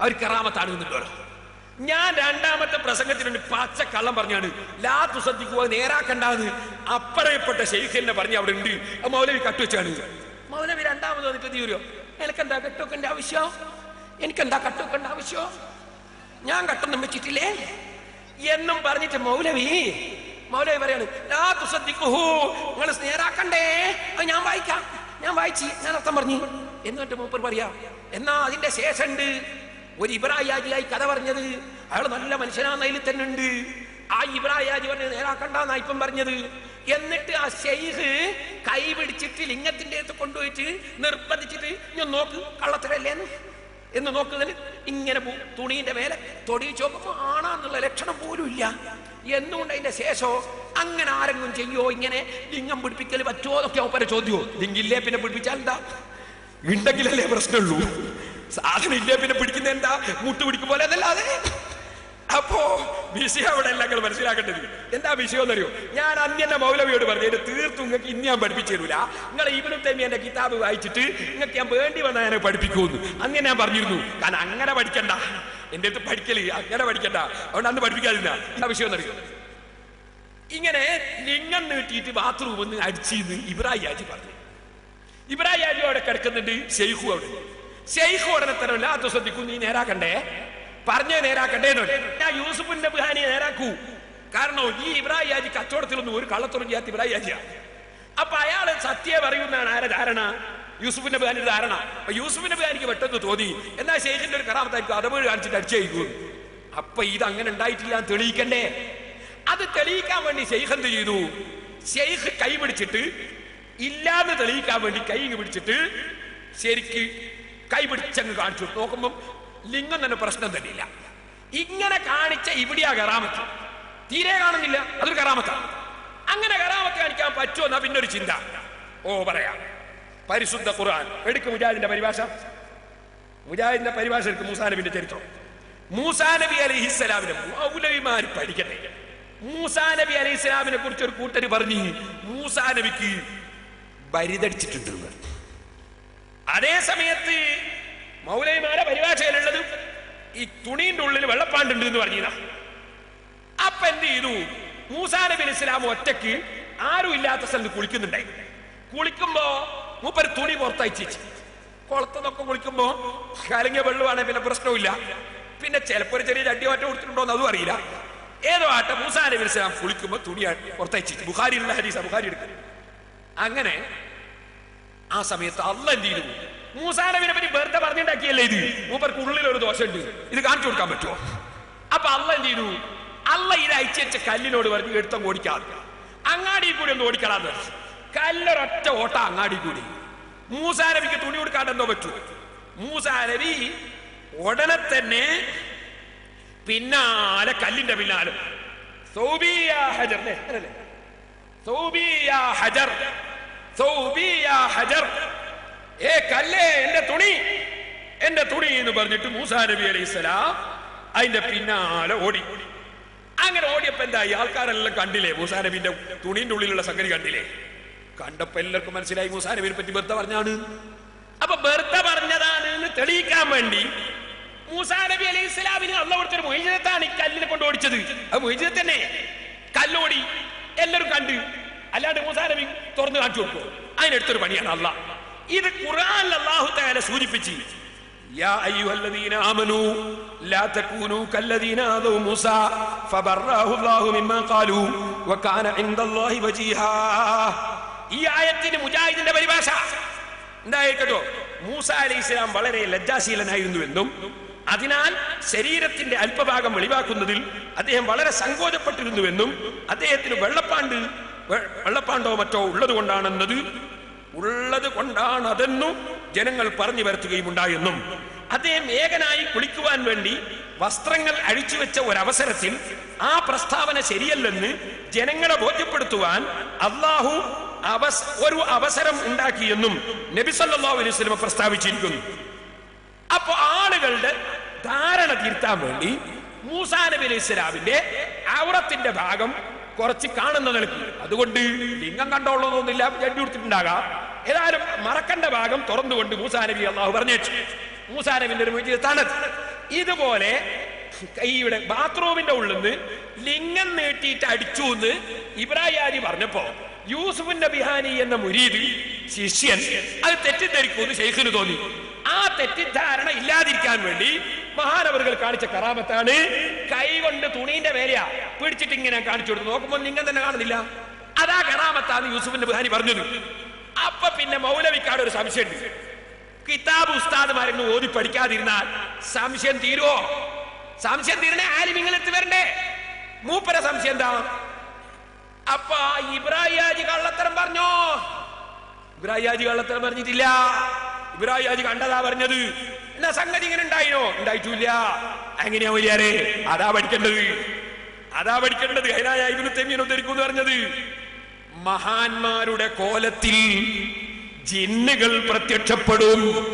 അവർ കറാമത്താണ് ഞാൻ രണ്ടാമത്തെ പ്രസംഗത്തിലുണ്ട് പച്ച കള്ളം പറഞ്ഞാണ്. ലാ തുസദ്ദിക്കുക നേരാക്കണ്ടാന്ന് അപ്പറയപ്പെട്ട ശൈഖലിനെ പറഞ്ഞ് അവിടെ ഉണ്ട്. മൗലവി കട്ടുവെച്ചാണ് മൗലവി രണ്ടാമത് വന്നിട്ട് തീരുമോ എനിക്കെന്താ കട്ടുവെക്കേണ്ട ആവശ്യം? എനിക്കെന്താ കട്ടുവെക്കേണ്ട ആവശ്യം? ഞാൻ കട്ടൊന്നും വെച്ചിട്ടില്ലേ? എന്നും പറഞ്ഞിട്ട് മൗലവി മൗലവി പറയാണ് നിങ്ങൾ നേരാക്കണ്ടേ അത് ഞാൻ വായിക്കാം. ഞാൻ വായിച്ചു ഞാൻ അർത്ഥം പറഞ്ഞു. എന്നിട്ട് മൂപ്പർ പറയാ എന്നാ അതിന്റെ ശേഷമുണ്ട് ഒരു ഇബ്രാഹിയാജിയായി കഥ പറഞ്ഞത് അയാൾ നല്ല മനുഷ്യനാന്നതിൽ തന്നെ ഉണ്ട് ആ ഇബ്രാഹിയാജി പറഞ്ഞ് നേരാക്കണ്ടെന്നാ ഇപ്പം പറഞ്ഞത്. എന്നിട്ട് ആ ഷെയ്ഖ് കൈ പിടിച്ചിട്ട് ലിംഗത്തിന്റെ അടുത്ത് കൊണ്ടുപോയിട്ട് നിർബന്ധിച്ചിട്ട് ഞാൻ നോക്ക് കള്ളത്തരല്ലേന്ന് എന്ന്? നോക്കുന്നതിന് ഇങ്ങനെ തുണീന്റെ മേലെ തൊടി ചോപ്പ് ആണാന്നുള്ള ലക്ഷണം പോലും ഇല്ല. എന്നുകൊണ്ട് അതിന്റെ ശേഷോ അങ്ങനെ ആരെങ്കിലും ചെയ്യോ? ഇങ്ങനെ ലിംഗം പിടിപ്പിക്കൽ പറ്റുമോ എന്നൊക്കെ ഒപ്പര ചോദ്യമോ ലിംഗില്ലേ പിന്നെ പിടിപ്പിച്ചാൽ എന്താ? ഉണ്ടെങ്കിലല്ലേ പ്രശ്നമുള്ളൂ. സാധനം ഇല്ലേ പിന്നെ പിടിക്കുന്ന എന്താ മുട്ട് പിടിക്കും പോലെ അതല്ലാതെ. അപ്പോ വിഷയം അവിടെ എല്ലാം നിങ്ങൾ മനസ്സിലാക്കേണ്ടത്. എന്താ വിഷയം എന്നറിയോ? ഞാൻ അന്ന് എന്നെ മൗലവിയോട് പറഞ്ഞു എന്റെ തീർത്തും നിങ്ങൾക്ക് ഇന്ന് ഞാൻ പഠിപ്പിച്ചു തരൂല. നിങ്ങൾ ഇവനും തന്നെ എന്റെ കിതാബ് വായിച്ചിട്ട് നിങ്ങൾക്ക് ഞാൻ വേണ്ടി വന്നാൽ ഞാൻ പഠിപ്പിക്കുമെന്ന് അങ്ങനെ ഞാൻ പറഞ്ഞിരുന്നു. കാരണം അങ്ങനെ പഠിക്കണ്ട. എന്റെ അടുത്ത് പഠിക്കൽ അങ്ങനെ പഠിക്കണ്ട. അതുകൊണ്ട് അന്ന് പഠിപ്പിക്കാതില്ല എന്താ വിഷയം എന്നറിയോ? ഇങ്ങനെ ലിംഗം നീട്ടിയിട്ട് ബാത്റൂമിൽ നിന്ന് അടിച്ചിന്ന് ഇബ്രാഹിയാജി പറഞ്ഞു. ഇബ്രാഹിം യാജി അവിടെ കിടക്കുന്നുണ്ട്. ഷെയ്ഖു അവിടെ. ഷെയ്ഖു ഉടനെ തരല്ല അത് ശ്രദ്ധിക്കൂ നീ നേരാക്കണ്ടേ? പറഞ്ഞേ പറഞ്ഞു. ഞാൻ യൂസുഫിന്റെ ബുഹാനി നേരാക്കൂ. കാരണം ഈ ഇബ്രാഹിം ഇബ്രാഹിയാജി കച്ചവടത്തിലൊന്നും ഒരു കള്ളത്തുറം ചെയ്യാത്ത ഇബ്രാഹിയാജിയാ അപ്പൊ അയാൾ സത്യം പറയുന്നതാണ് ആരെ ധാരണ? യൂസുഫിന്റെ ബുഹാനി ധാരണ. അപ്പൊ യൂസുഫിന്റെ ബഹാനിക്ക് പെട്ടെന്ന് തോന്നി. എന്നാ ശേഷിന്റെ ഒരു കറാമത്തായിരിക്കും അതമൊഴി കാണിച്ചിട്ട് അടിച്ചയക്കും അപ്പൊ ഇത് അങ്ങനെ ഉണ്ടായിട്ടില്ല തെളിയിക്കണ്ടേ? അത് തെളിയിക്കാൻ വേണ്ടി ഷെയ്ഖ് എന്ത് ചെയ്തു? ഷെയ്ഖ് കൈ പിടിച്ചിട്ട് ഇല്ലാന്ന് തെളിയിക്കാൻ വേണ്ടി കൈ പിടിച്ചിട്ട് ശരിക്ക് കൈ പിടിച്ചങ്ങ് കാണിച്ചു. നോക്കുമ്പം ലിംഗം തന്നെ പ്രശ്നം തന്നെയില്ല. ഇങ്ങനെ കാണിച്ച ഇവിടെയാ കറാമത്ത് തീരെ കാണുന്നില്ല. അതൊരു കറാമത്താണ് അങ്ങനെ കറാമത്ത് കാണിക്കാൻ പറ്റുമോ എന്നാ പിന്നൊരു ചിന്ത. ഓ പറയാം. പരിശുദ്ധ ഖുർആൻ. എടുക്കും മുജാഹിദിന്റെ പരിഭാഷ. മുജാഹിദിന്റെ പരിഭാഷ എടുക്കും മൂസാനബിന്റെ ചരിത്രം. മൂസാനബി നബി അലൈഹി ഇസ്ലാമിനെ മൗലവിമാർ പഠിക്കട്ടെ. മൂസാനബി നബി അലൈഹി കുറിച്ച് ഒരു കൂട്ടർ പറഞ്ഞു മൂസാനബിക്ക് ബരിതടിച്ചിട്ടുണ്ട് അതേ സമയത്ത് മൗലവിമാരെ ഈ തുണീന്റെ ഉള്ളിൽ വെള്ളപ്പാണ്ടുണ്ട് എന്ന് പറഞ്ഞതാ. അപ്പൊ എന്ത് ചെയ്തു? മൂസാ നബി ഇസ്ലാം ഒറ്റയ്ക്ക് ആരും ഇല്ലാത്ത സ്ഥലത്ത് കുളിക്കുന്നുണ്ടായി. കുളിക്കുമ്പോ മൂപ്പര് തുണി പുറത്തയച്ചു കുളത്തുനിന്നൊക്കെ കുളിക്കുമ്പോ കലങ്ങിയ വെള്ളമാണ് പിന്നെ പ്രശ്നമില്ല പിന്നെ ചിലപ്പോ ഒരു ചെറിയ ചട്ടി മാറ്റം കൊടുത്തിട്ടുണ്ടോ എന്ന് അതും അറിയില്ല. ഏതോ ആട്ട മൂസാ നബി ഇസ്ലാം കുളിക്കുമ്പോ തുണി പുറത്തയച്ചു ബുഹാരി ഹരീസ ബുഹാരി എടുക്കും അങ്ങനെ ആ സമയത്ത് അല്ല എന്ത് ചെയ്തു? മൂസാ നബിനെ പറ്റി വെറുതെ പറഞ്ഞുണ്ടാക്കിയല്ലേ ഇത്? മൂപ്പർക്ക് ഉള്ളിൽ ഒരു ദോഷമുണ്ട്. ഇത് കാണിച്ചു കൊടുക്കാൻ പറ്റുമോ? അപ്പൊ അല്ല എന്ത് ചെയ്തു? അല്ല ഇത് അയച്ചു വെച്ച കല്ലിനോട് പറഞ്ഞു എടുത്തം ഓടിക്കാതെ അങ്ങാടി കൂടി ഒന്ന് ഓടിക്കളാന്ന്. കല്ലൊരൊറ്റ ഓട്ട അങ്ങാടി കൂടി. മൂസാ നബിക്ക് തുണി കൊടുക്കാണ്ട് എന്തോ പറ്റൂ. മൂസാ നബി ഉടനെ തന്നെ പിന്നാലെ കല്ലിന്റെ പിന്നാലെ. സൗബിയ ഹജർ ഹജർ. ഹജർ. ഏ കല്ലേ എന്റെ തുണി? എന്റെ തുണി എന്ന് പറഞ്ഞിട്ട് മൂസാ നബി അലൈഹി സ്വലാം അതിന്റെ പിന്നാലെ ഓടി. അങ്ങനെ ഓടിയപ്പോ എന്തായി ആൾക്കാരെല്ലാം കണ്ടില്ലേ? മൂസാ നബിന്റെ തുണിന്റെ ഉള്ളിലുള്ള സംഗതി കണ്ടില്ലേ? കണ്ടപ്പോ എല്ലാവർക്കും മനസ്സിലായി മൂസാ നബിനെ പറ്റി ബർത്ത പറഞ്ഞാണ്. അപ്പൊ ബർത്ത പറഞ്ഞതാണ് എന്ന് തെളിയിക്കാൻ വേണ്ടി മൂസാ നബി അലൈഹി സ്വലാമിന് അള്ള കൊടുത്തൊരു മൊയ്ജിതത്താണ് ഈ കല്ലിനെ കൊണ്ട് ഓടിച്ചത്. അത് മൊയ്ജിത തന്നെ. കല്ലോടി. എല്ലാവരും കണ്ട്. അല്ലാണ്ട് മൂസാ നബി തുറന്ന് കാണിച്ചു കൊടുക്കും. അതിനെടുത്തൊരു പണിയാണ് അല്ല ഇത് ഖുർആൻ അല്ലാഹു തആല സൂചിപ്പിച്ചു. യാ അയ്യുഹല്ലദീന ആമനൂ ലാ തകൂനൂ കല്ലദീന ആദൗ മൂസ ഫബറഹു അല്ലാഹു മിമ്മ ഖാലൂ വകാന ഇൻദല്ലാഹി വജീഹാ. ഈ ആയത്തിന് മുജാഹിദിന്റെ പരിഭാഷ. എന്തായിട്ടോ? മൂസ അലൈഹി ഇസ്ലാം വളരെ ലജ്ജാശീലനായിരുന്നു എന്നും അതിനാൽ ശരീരത്തിന്റെ അല്പഭാഗം വെളിവാക്കുന്നതിൽ അദ്ദേഹം വളരെ സങ്കോചപ്പെട്ടിരുന്നുവെന്നും അദ്ദേഹത്തിന് വെള്ളപ്പാണ്ട് വെള്ളപ്പാണ്ടോ മറ്റോ ഉള്ളതുകൊണ്ടാണെന്നത് ഉള്ളത് കൊണ്ടാണ് അതെന്നും ജനങ്ങൾ പറഞ്ഞു വരുത്തുകയും ഉണ്ടായെന്നും. അദ്ദേഹം ഏകനായി കുളിക്കുവാൻ വേണ്ടി വസ്ത്രങ്ങൾ അഴിച്ചുവെച്ച ഒരവസരത്തിൽ ആ പ്രസ്താവന ശരിയല്ലെന്ന് ജനങ്ങളെ ബോധ്യപ്പെടുത്തുവാൻ അള്ളാഹു അവസ് ഒരു അവസരം ഉണ്ടാക്കിയെന്നും നബി സല്ലല്ലാഹു അലൈഹി വസല്ലം പ്രസ്താവിച്ചിരിക്കുന്നു. അപ്പൊ ആളുകളുടെ ധാരണ തീർത്താൻ വേണ്ടി മൂസാ നബി അലൈഹി സ്വലാമിന്റെ ഔറത്തിന്റെ ഭാഗം കുറച്ച് കാണുന്ന നിലയ്ക്ക്. അതുകൊണ്ട് ലിംഗം കണ്ടോളണമെന്നില്ല ചെടി കൊടുത്തിട്ടുണ്ടാകാം. ഏതായാലും മറക്കണ്ട ഭാഗം തുറന്നുകൊണ്ട് മൂസാ നബി അള്ളാഹു പറഞ്ഞു മൂസാ നബിന്റെ ഒരു മുജിത്താണ് ഇതുപോലെ ഇവിടെ ബാത്റൂമിന്റെ ഉള്ളിൽ നിന്ന് ലിംഗം നീട്ടിയിട്ട് അടിച്ചു എന്ന് ഇബ്രാഹിം പറഞ്ഞപ്പോ യൂസുഫ് നബിഹാനി എന്ന മുരീദ് ശിഷ്യൻ അത് തെറ്റിദ്ധരിക്കുമെന്ന് ഷെയ്ഖിന് തോന്നി. ആ തെറ്റിദ്ധാരണ ഇല്ലാതിരിക്കാൻ വേണ്ടി മഹാനവറുകൾ കാണിച്ച കറാമത്താണ് കൈ കൊണ്ട് തുണീന്റെ മേലെയാ പിടിച്ചിട്ട് ഇങ്ങനെ കാണിച്ചു കൊടുത്തു നോക്കുമ്പോൾ ലിംഗം തന്നെ കാണുന്നില്ല. അതാ കറാമത്താണ് യൂസുഫിന്റെ ബിഹാനി പറഞ്ഞത്. അപ്പൊ പിന്നെ മൗലവിക്കാട് ഒരു സംശയമുണ്ട്. കിതാബ് ഉസ്താദ്മാരെന്ന് ഓതി പഠിക്കാതിരുന്നാൽ സംശയം തീരുവോ? സംശയം തീരണേ ആലിമിങ്ങളെത്തി വരണ്ടേ? മൂപ്പര സംശയം എന്താ? അപ്പ ഇബ്രാഹിയാജി കള്ളത്തരം പറഞ്ഞോ? ഇബ്രാഹിയാജി കള്ളത്തരം പറഞ്ഞിട്ടില്ല. ഇബ്രാഹിയാജി കണ്ടതാ പറഞ്ഞത്. എന്നാ സംഗതി ഇങ്ങനെ ഉണ്ടായിനോ? ഉണ്ടായിട്ടില്ല. എങ്ങനെയാ വലിയാരെ അതാ പഠിക്കേണ്ടത്. അതാ പഠിക്കേണ്ടത്. അതിനായ ഇബിന് തെമ്മീൻ ഉദ്ധരിക്കൂന്ന് പറഞ്ഞത്. മഹാന്മാരുടെ കോലത്തിൽ ജിന്നുകൾ പ്രത്യക്ഷപ്പെടും.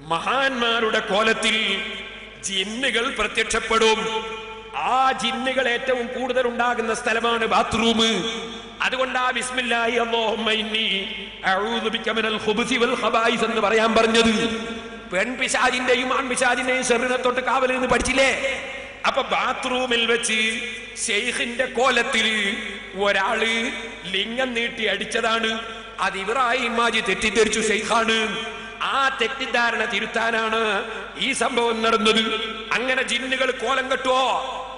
മഹാന്മാരുടെ കോലത്തിൽ ജിന്നുകൾ പ്രത്യക്ഷപ്പെടും. ആ ജിന്നുകൾ ഏറ്റവും കൂടുതൽ ഉണ്ടാകുന്ന സ്ഥലമാണ് ബാത്റൂം. അതുകൊണ്ട് ആ ഖബായിസ് എന്ന് പറയാൻ പറഞ്ഞത്. പെൺപിശാജിന്റെയും ആൺപിശാജിന്റെയും ശരീരത്തോട്ട് എന്ന് പഠിച്ചില്ലേ? അപ്പൊ ബാത്റൂമിൽ വെച്ച് ഷെയ്ഖിന്റെ കോലത്തിൽ ഒരാൾ ലിംഗം നീട്ടി അടിച്ചതാണ്. അത് ഇബ്രാഹിം ഇമാജി തെറ്റിദ്ധരിച്ചു ഷെയ്ഖാണ് ആ തെറ്റിദ്ധാരണ തിരുത്താനാണ് ഈ സംഭവം നടന്നത്. അങ്ങനെ ജിന്നുകൾ കോലം കെട്ടുവോ?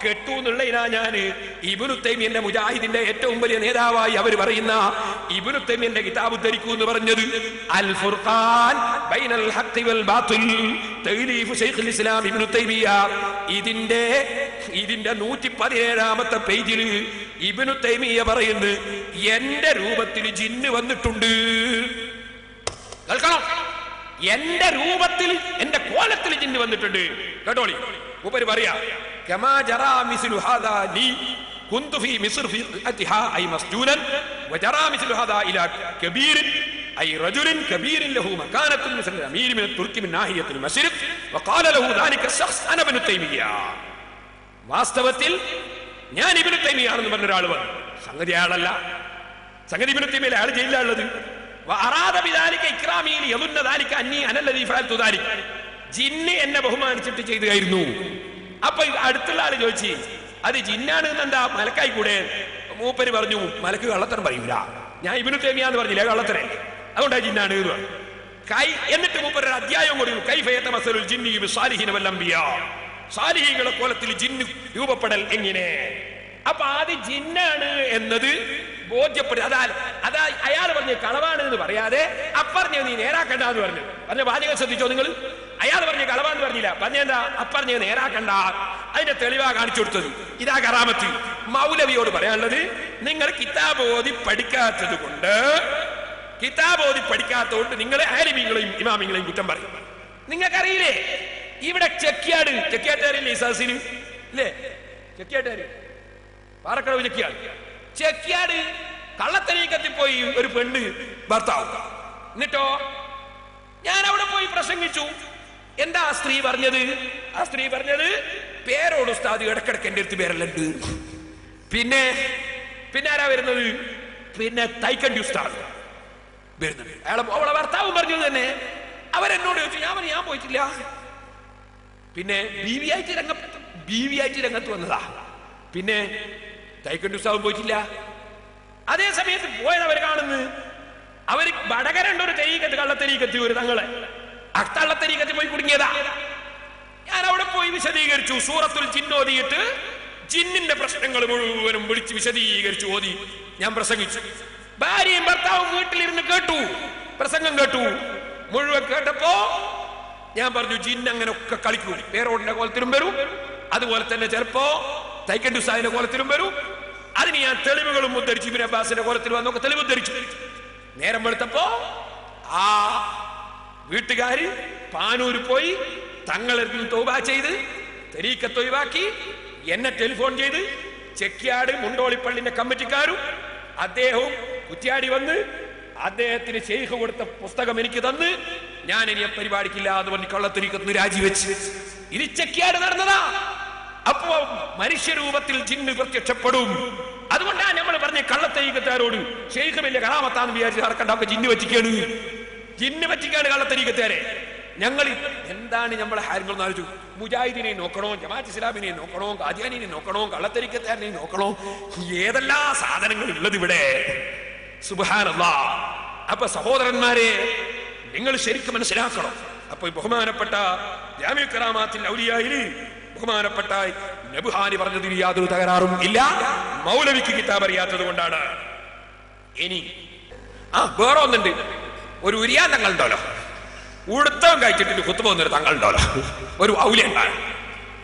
കെട്ടു എന്നുള്ളതിനാ ഞാൻ. ഇബുനു തൈമിയന്റെ മുജാഹിദിന്റെ ഏറ്റവും വലിയ നേതാവായി അവർ പറയുന്ന ഇബുനു തൈമിയന്റെ കിതാബ് ഉദ്ധരിക്കൂ എന്ന് പറഞ്ഞത് അൽ ഫുർഖാൻ ബൈനൽ ഇസ്ലാം ഇബ്നു ഇതിന്റെ ഇതിന്റെ നൂറ്റി പതിനേഴാമത്തെ പേജിൽ ഇബ്നു തൈമിയ പറയുന്നു എന്റെ രൂപത്തിൽ ജിന്ന് വന്നിട്ടുണ്ട്. കേൾക്കണം. എന്റെ രൂപത്തിൽ എന്റെ കോലത്തിൽ ജിന്ന് വന്നിട്ടുണ്ട്. കേട്ടോളി. ഉപരി പറയാ. കമാ ജറാ മിസ്ലു ഹാദാ ലി كنت في مصر في رئتها أي مسجونا وجرى مثل هذا إلى كبير أي رجل كبير له مكانة مثل الأمير من الترك من ناحية المشرق وقال له ذلك الشخص أنا ابن تيمية വാസ്തവത്തിൽ ഞാൻ ഇബിനു തൈമിയാണെന്ന് പറഞ്ഞ ഒരാൾ വന്നു സംഗതി അയാളല്ല സംഗതി ഇബിനു തൈമിയല്ല അയാൾ ജയിലിലുള്ളത് وأراد بذلك إكرامي ليظن ذلك أني أنا الذي فعلت ذلك ജിന്ന് എന്നെ ബഹുമാനിച്ചിട്ട് ചെയ്തായിരുന്നു അപ്പൊ അടുത്തുള്ള ആൾ ചോദിച്ചു അത് ജിന്നാണ് എന്താ മലക്കായി കൂടെ? മൂപ്പര് പറഞ്ഞു മലക്ക് കള്ളത്തരം പറയൂല. ഞാൻ ഇവനു തേമിയാന്ന് പറഞ്ഞില്ലേ കള്ളത്തരേ. അതുകൊണ്ടാ ജിന്നാണ് എന്ന് കൈ എന്നിട്ട് മൂപ്പര് അധ്യായം കൂടി കൈഫയത്ത മസലുൽ ജിന്നി സാലിഹിന വല്ലംബിയ സാലിഹികളെ കോലത്തിൽ ജിന്നു രൂപപ്പെടൽ എങ്ങനെ? അപ്പൊ അത് ജിന്നാണ് എന്നത് ബോധ്യപ്പെടും. അതാ അതാ അയാൾ പറഞ്ഞ് കളവാണ് എന്ന് പറയാതെ അപ്പറഞ്ഞ നീ നേരാക്കണ്ട എന്ന് പറഞ്ഞു. പറഞ്ഞ വാചകം ശ്രദ്ധിച്ചോ നിങ്ങൾ? അയാൾ പറഞ്ഞു കളവാന്ന് പറഞ്ഞില്ല. പറഞ്ഞെന്താ? അപ്പറഞ്ഞ നേരാക്കണ്ട. അതിന്റെ തെളിവാ കാണിച്ചു കൊടുത്തത്. ഇതാ കറാമത്ത് മൗലവിയോട് പറയാനുള്ളത് നിങ്ങൾ കിതാബ് ഓതി പഠിക്കാത്തത് കൊണ്ട് കിതാബ് ഓതി പഠിക്കാത്തതുകൊണ്ട് നിങ്ങൾ ആലിമീങ്ങളെയും ഇമാമിങ്ങളെയും കുറ്റം പറയും. നിങ്ങൾക്കറിയില്ലേ? ഇവിടെ ചെക്കിയാട് ചെക്കിയാട്ടുകാരില്ലേ ഇസാസിന് ഇല്ലേ? ചെക്കിയാട്ടേര് പാറക്കടവ് ചെക്കിയാട്. ചെക്കിയാട് കള്ളത്തരീക്കത്തിൽ പോയി ഒരു പെണ്ണ് ഭർത്താവ്. എന്നിട്ടോ? ഞാൻ അവിടെ പോയി പ്രസംഗിച്ചു. എന്താ ആ സ്ത്രീ പറഞ്ഞത്? ആ സ്ത്രീ പറഞ്ഞത് പേരോട് ഉസ്താദ് ഇടക്കിടക്ക് എന്റെ അടുത്ത് പേരല്ലുണ്ട് പിന്നെ പിന്നെ ആരാ വരുന്നത്? പിന്നെ തൈക്കണ്ടി ഉസ്താദ് വരുന്നത്. അയാളെ അവളെ ഭർത്താവും പറഞ്ഞത് തന്നെ. അവരെന്നോട് ചോദിച്ചു ഞാൻ ഞാൻ പോയിട്ടില്ല. പിന്നെ ബി വി ആയിട്ട് രംഗത്ത് വന്നതാ. പിന്നെ തൈക്കണ്ടി ഉസ്താവും പോയിട്ടില്ല. അതേ സമയത്ത് പോയത് അവർ കാണുന്നു അവർ വടകരണ്ടൊരു തെരീക്കത്ത് കള്ളത്തെരീക്കത്തി ഒരു തങ്ങളെ. ആ കള്ളത്തെരീക്കത്തിൽ പോയി കുടുങ്ങിയതാ. ഞാൻ അവിടെ പോയി വിശദീകരിച്ചു. സൂറത്തുൽ ചിന്നോതിയിട്ട് ജിന്നിന്റെ പ്രശ്നങ്ങൾ മുഴുവനും വിളിച്ച് വിശദീകരിച്ചു ഓതി. ഞാൻ പ്രസംഗിച്ചു. ഭാര്യയും ഭർത്താവും വീട്ടിലിരുന്ന് കേട്ടു. പ്രസംഗം കേട്ടു. മുഴുവൻ കേട്ടപ്പോ ഞാൻ പറഞ്ഞു ജിൻ അങ്ങനെ ഒക്കെ കളിക്കൂ. പേരോടിന്റെ കോലത്തിലും വരും. അതുപോലെ തന്നെ ചിലപ്പോ തൈക്കണ്ടു സാഹിന്റെ കോലത്തിലും വരും. അതിന് ഞാൻ തെളിവുകളും ഉദ്ധരിച്ചു. ഇബിൻ അബ്ബാസിന്റെ കോലത്തിൽ വന്നൊക്കെ തെളിവ് ഉദ്ധരിച്ചു നേരം വെളുത്തപ്പോ ആ വീട്ടുകാര് പാനൂര് പോയി തങ്ങളിൽ നിന്ന് തോബ ചെയ്ത് തെരീക്കത്ത് ഒഴിവാക്കി എന്നെ ടെലിഫോൺ ചെയ്ത് ചെക്കിയാട് മുണ്ടോളിപ്പള്ളിന്റെ കമ്മിറ്റിക്കാരും അദ്ദേഹവും കുറ്റ്യാടി വന്ന് അദ്ദേഹത്തിന് ഷെയ്ഖ് കൊടുത്ത പുസ്തകം എനിക്ക് തന്ന് ഞാൻ ഇനി പരിപാടിക്കില്ല എന്ന് പറഞ്ഞ് കള്ളത്തിരിക്കുന്നു രാജിവെച്ച്. ഇത് ചെക്കിയാട് നടന്നതാ. അപ്പോ മനുഷ്യരൂപത്തിൽ ജിന്ന് പ്രത്യക്ഷപ്പെടും. അതുകൊണ്ടാണ് നമ്മൾ പറഞ്ഞ കള്ളത്തൈക്കത്താരോട് ഷെയ്ഖ് വലിയ കറാമത്താന്ന് വിചാരിച്ച് നടക്കണ്ട ജിന്ന് പറ്റിക്കാണ് ജിന്ന് പറ്റിക്കാണ് കള്ളത്തരീക്കത്തേരെ ഞങ്ങൾ എന്താണ് നമ്മളെ ഹാരങ്ങളെന്ന് ആലോചിച്ചു. മുജാഹിദിനെ നോക്കണോ ജമാഅത്ത് ഇസ്ലാമിനെ നോക്കണോ കാദ്യാനിനെ നോക്കണോ കള്ളത്തരിക്കത്താരനെ നോക്കണോ ഏതെല്ലാം സാധനങ്ങൾ ഉള്ളത് ഇവിടെ. സുബാനല്ലാ അപ്പൊ സഹോദരന്മാരെ നിങ്ങൾ ശരിക്കും മനസ്സിലാക്കണം. അപ്പൊ ബഹുമാനപ്പെട്ട ജാമ്യ കറാമാത്തിൽ ഔലിയായി ബഹുമാനപ്പെട്ട നബുഹാനി പറഞ്ഞതിൽ യാതൊരു തകരാറും ഇല്ല. മൗലവിക്ക് കിതാബ് അറിയാത്തത് കൊണ്ടാണ്. ഇനി ആ വേറെ ഒന്നുണ്ട്. ഒരു ഉരിയാൻ തങ്ങളുണ്ടല്ലോ. ഉടുത്തവും കഴിച്ചിട്ട് കുത്തു പോകുന്നൊരു തങ്ങളുണ്ടല്ലോ. ഒരു ഔല്യ ഉണ്ടാണ്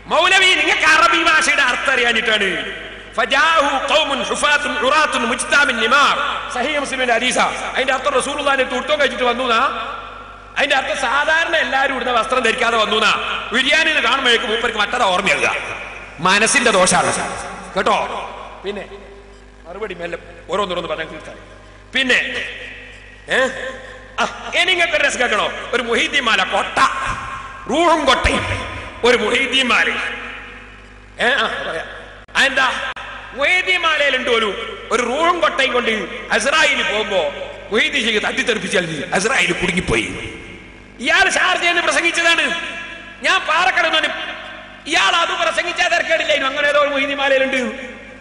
മൗലവി നിങ്ങൾക്ക് അറബി ഭാഷയുടെ അർത്ഥം അറിയാനിട്ടാണ് അതിന്റെ അർത്ഥം റസൂലുള്ളാഹിന്റെ തുടുത്തം കഴിച്ചിട്ട് വന്നുനാ അതിന്റെ അർത്ഥം സാധാരണ എല്ലാവരും ഇടുന്ന വസ്ത്രം ധരിക്കാതെ വന്നുനാ ബിരിയാണി എന്ന് കാണുമ്പോഴേക്കും മൂപ്പർക്ക് മറ്റത് ഓർമ്മയാകുക മനസ്സിന്റെ ദോഷാണ്. കേട്ടോ? പിന്നെ മറുപടി മെല്ലെ ഓരോന്നോരോന്ന് പറഞ്ഞു തീർച്ചാണ് പിന്നെ ഏ? ആ, ഡ്രസ് കേൾക്കണോ? ഒരു മുഹീദ്ദീൻ മാല കൊട്ട. റൂഹും കൊട്ടയും. ഒരു മുഹീദ്ദീൻ മാല ഏ ആ പറയാം. അതെന്താ? മുഹീദ്ദീൻ മാലയിലുണ്ട് ഒരു ഒരു റൂഹും കൊട്ടയും കൊണ്ട് അസ്രായിൽ പോകുമ്പോ മുഹീദ്ദീൻ ചെയ്ത് തട്ടിത്തെറിപ്പിച്ചാൽ അസ്രായിൽ കുടുങ്ങിപ്പോയി. ഇയാൾ ഷാർജയെന്ന് പ്രസംഗിച്ചതാണ്. ഞാൻ പാറക്കടന്നു ഇയാൾ അത് പ്രസംഗിച്ചാൽ തിരക്കേടില്ലായിരുന്നു. അങ്ങനെ ഏതോ ഒരു മൊയ്തിമാലയിലുണ്ട്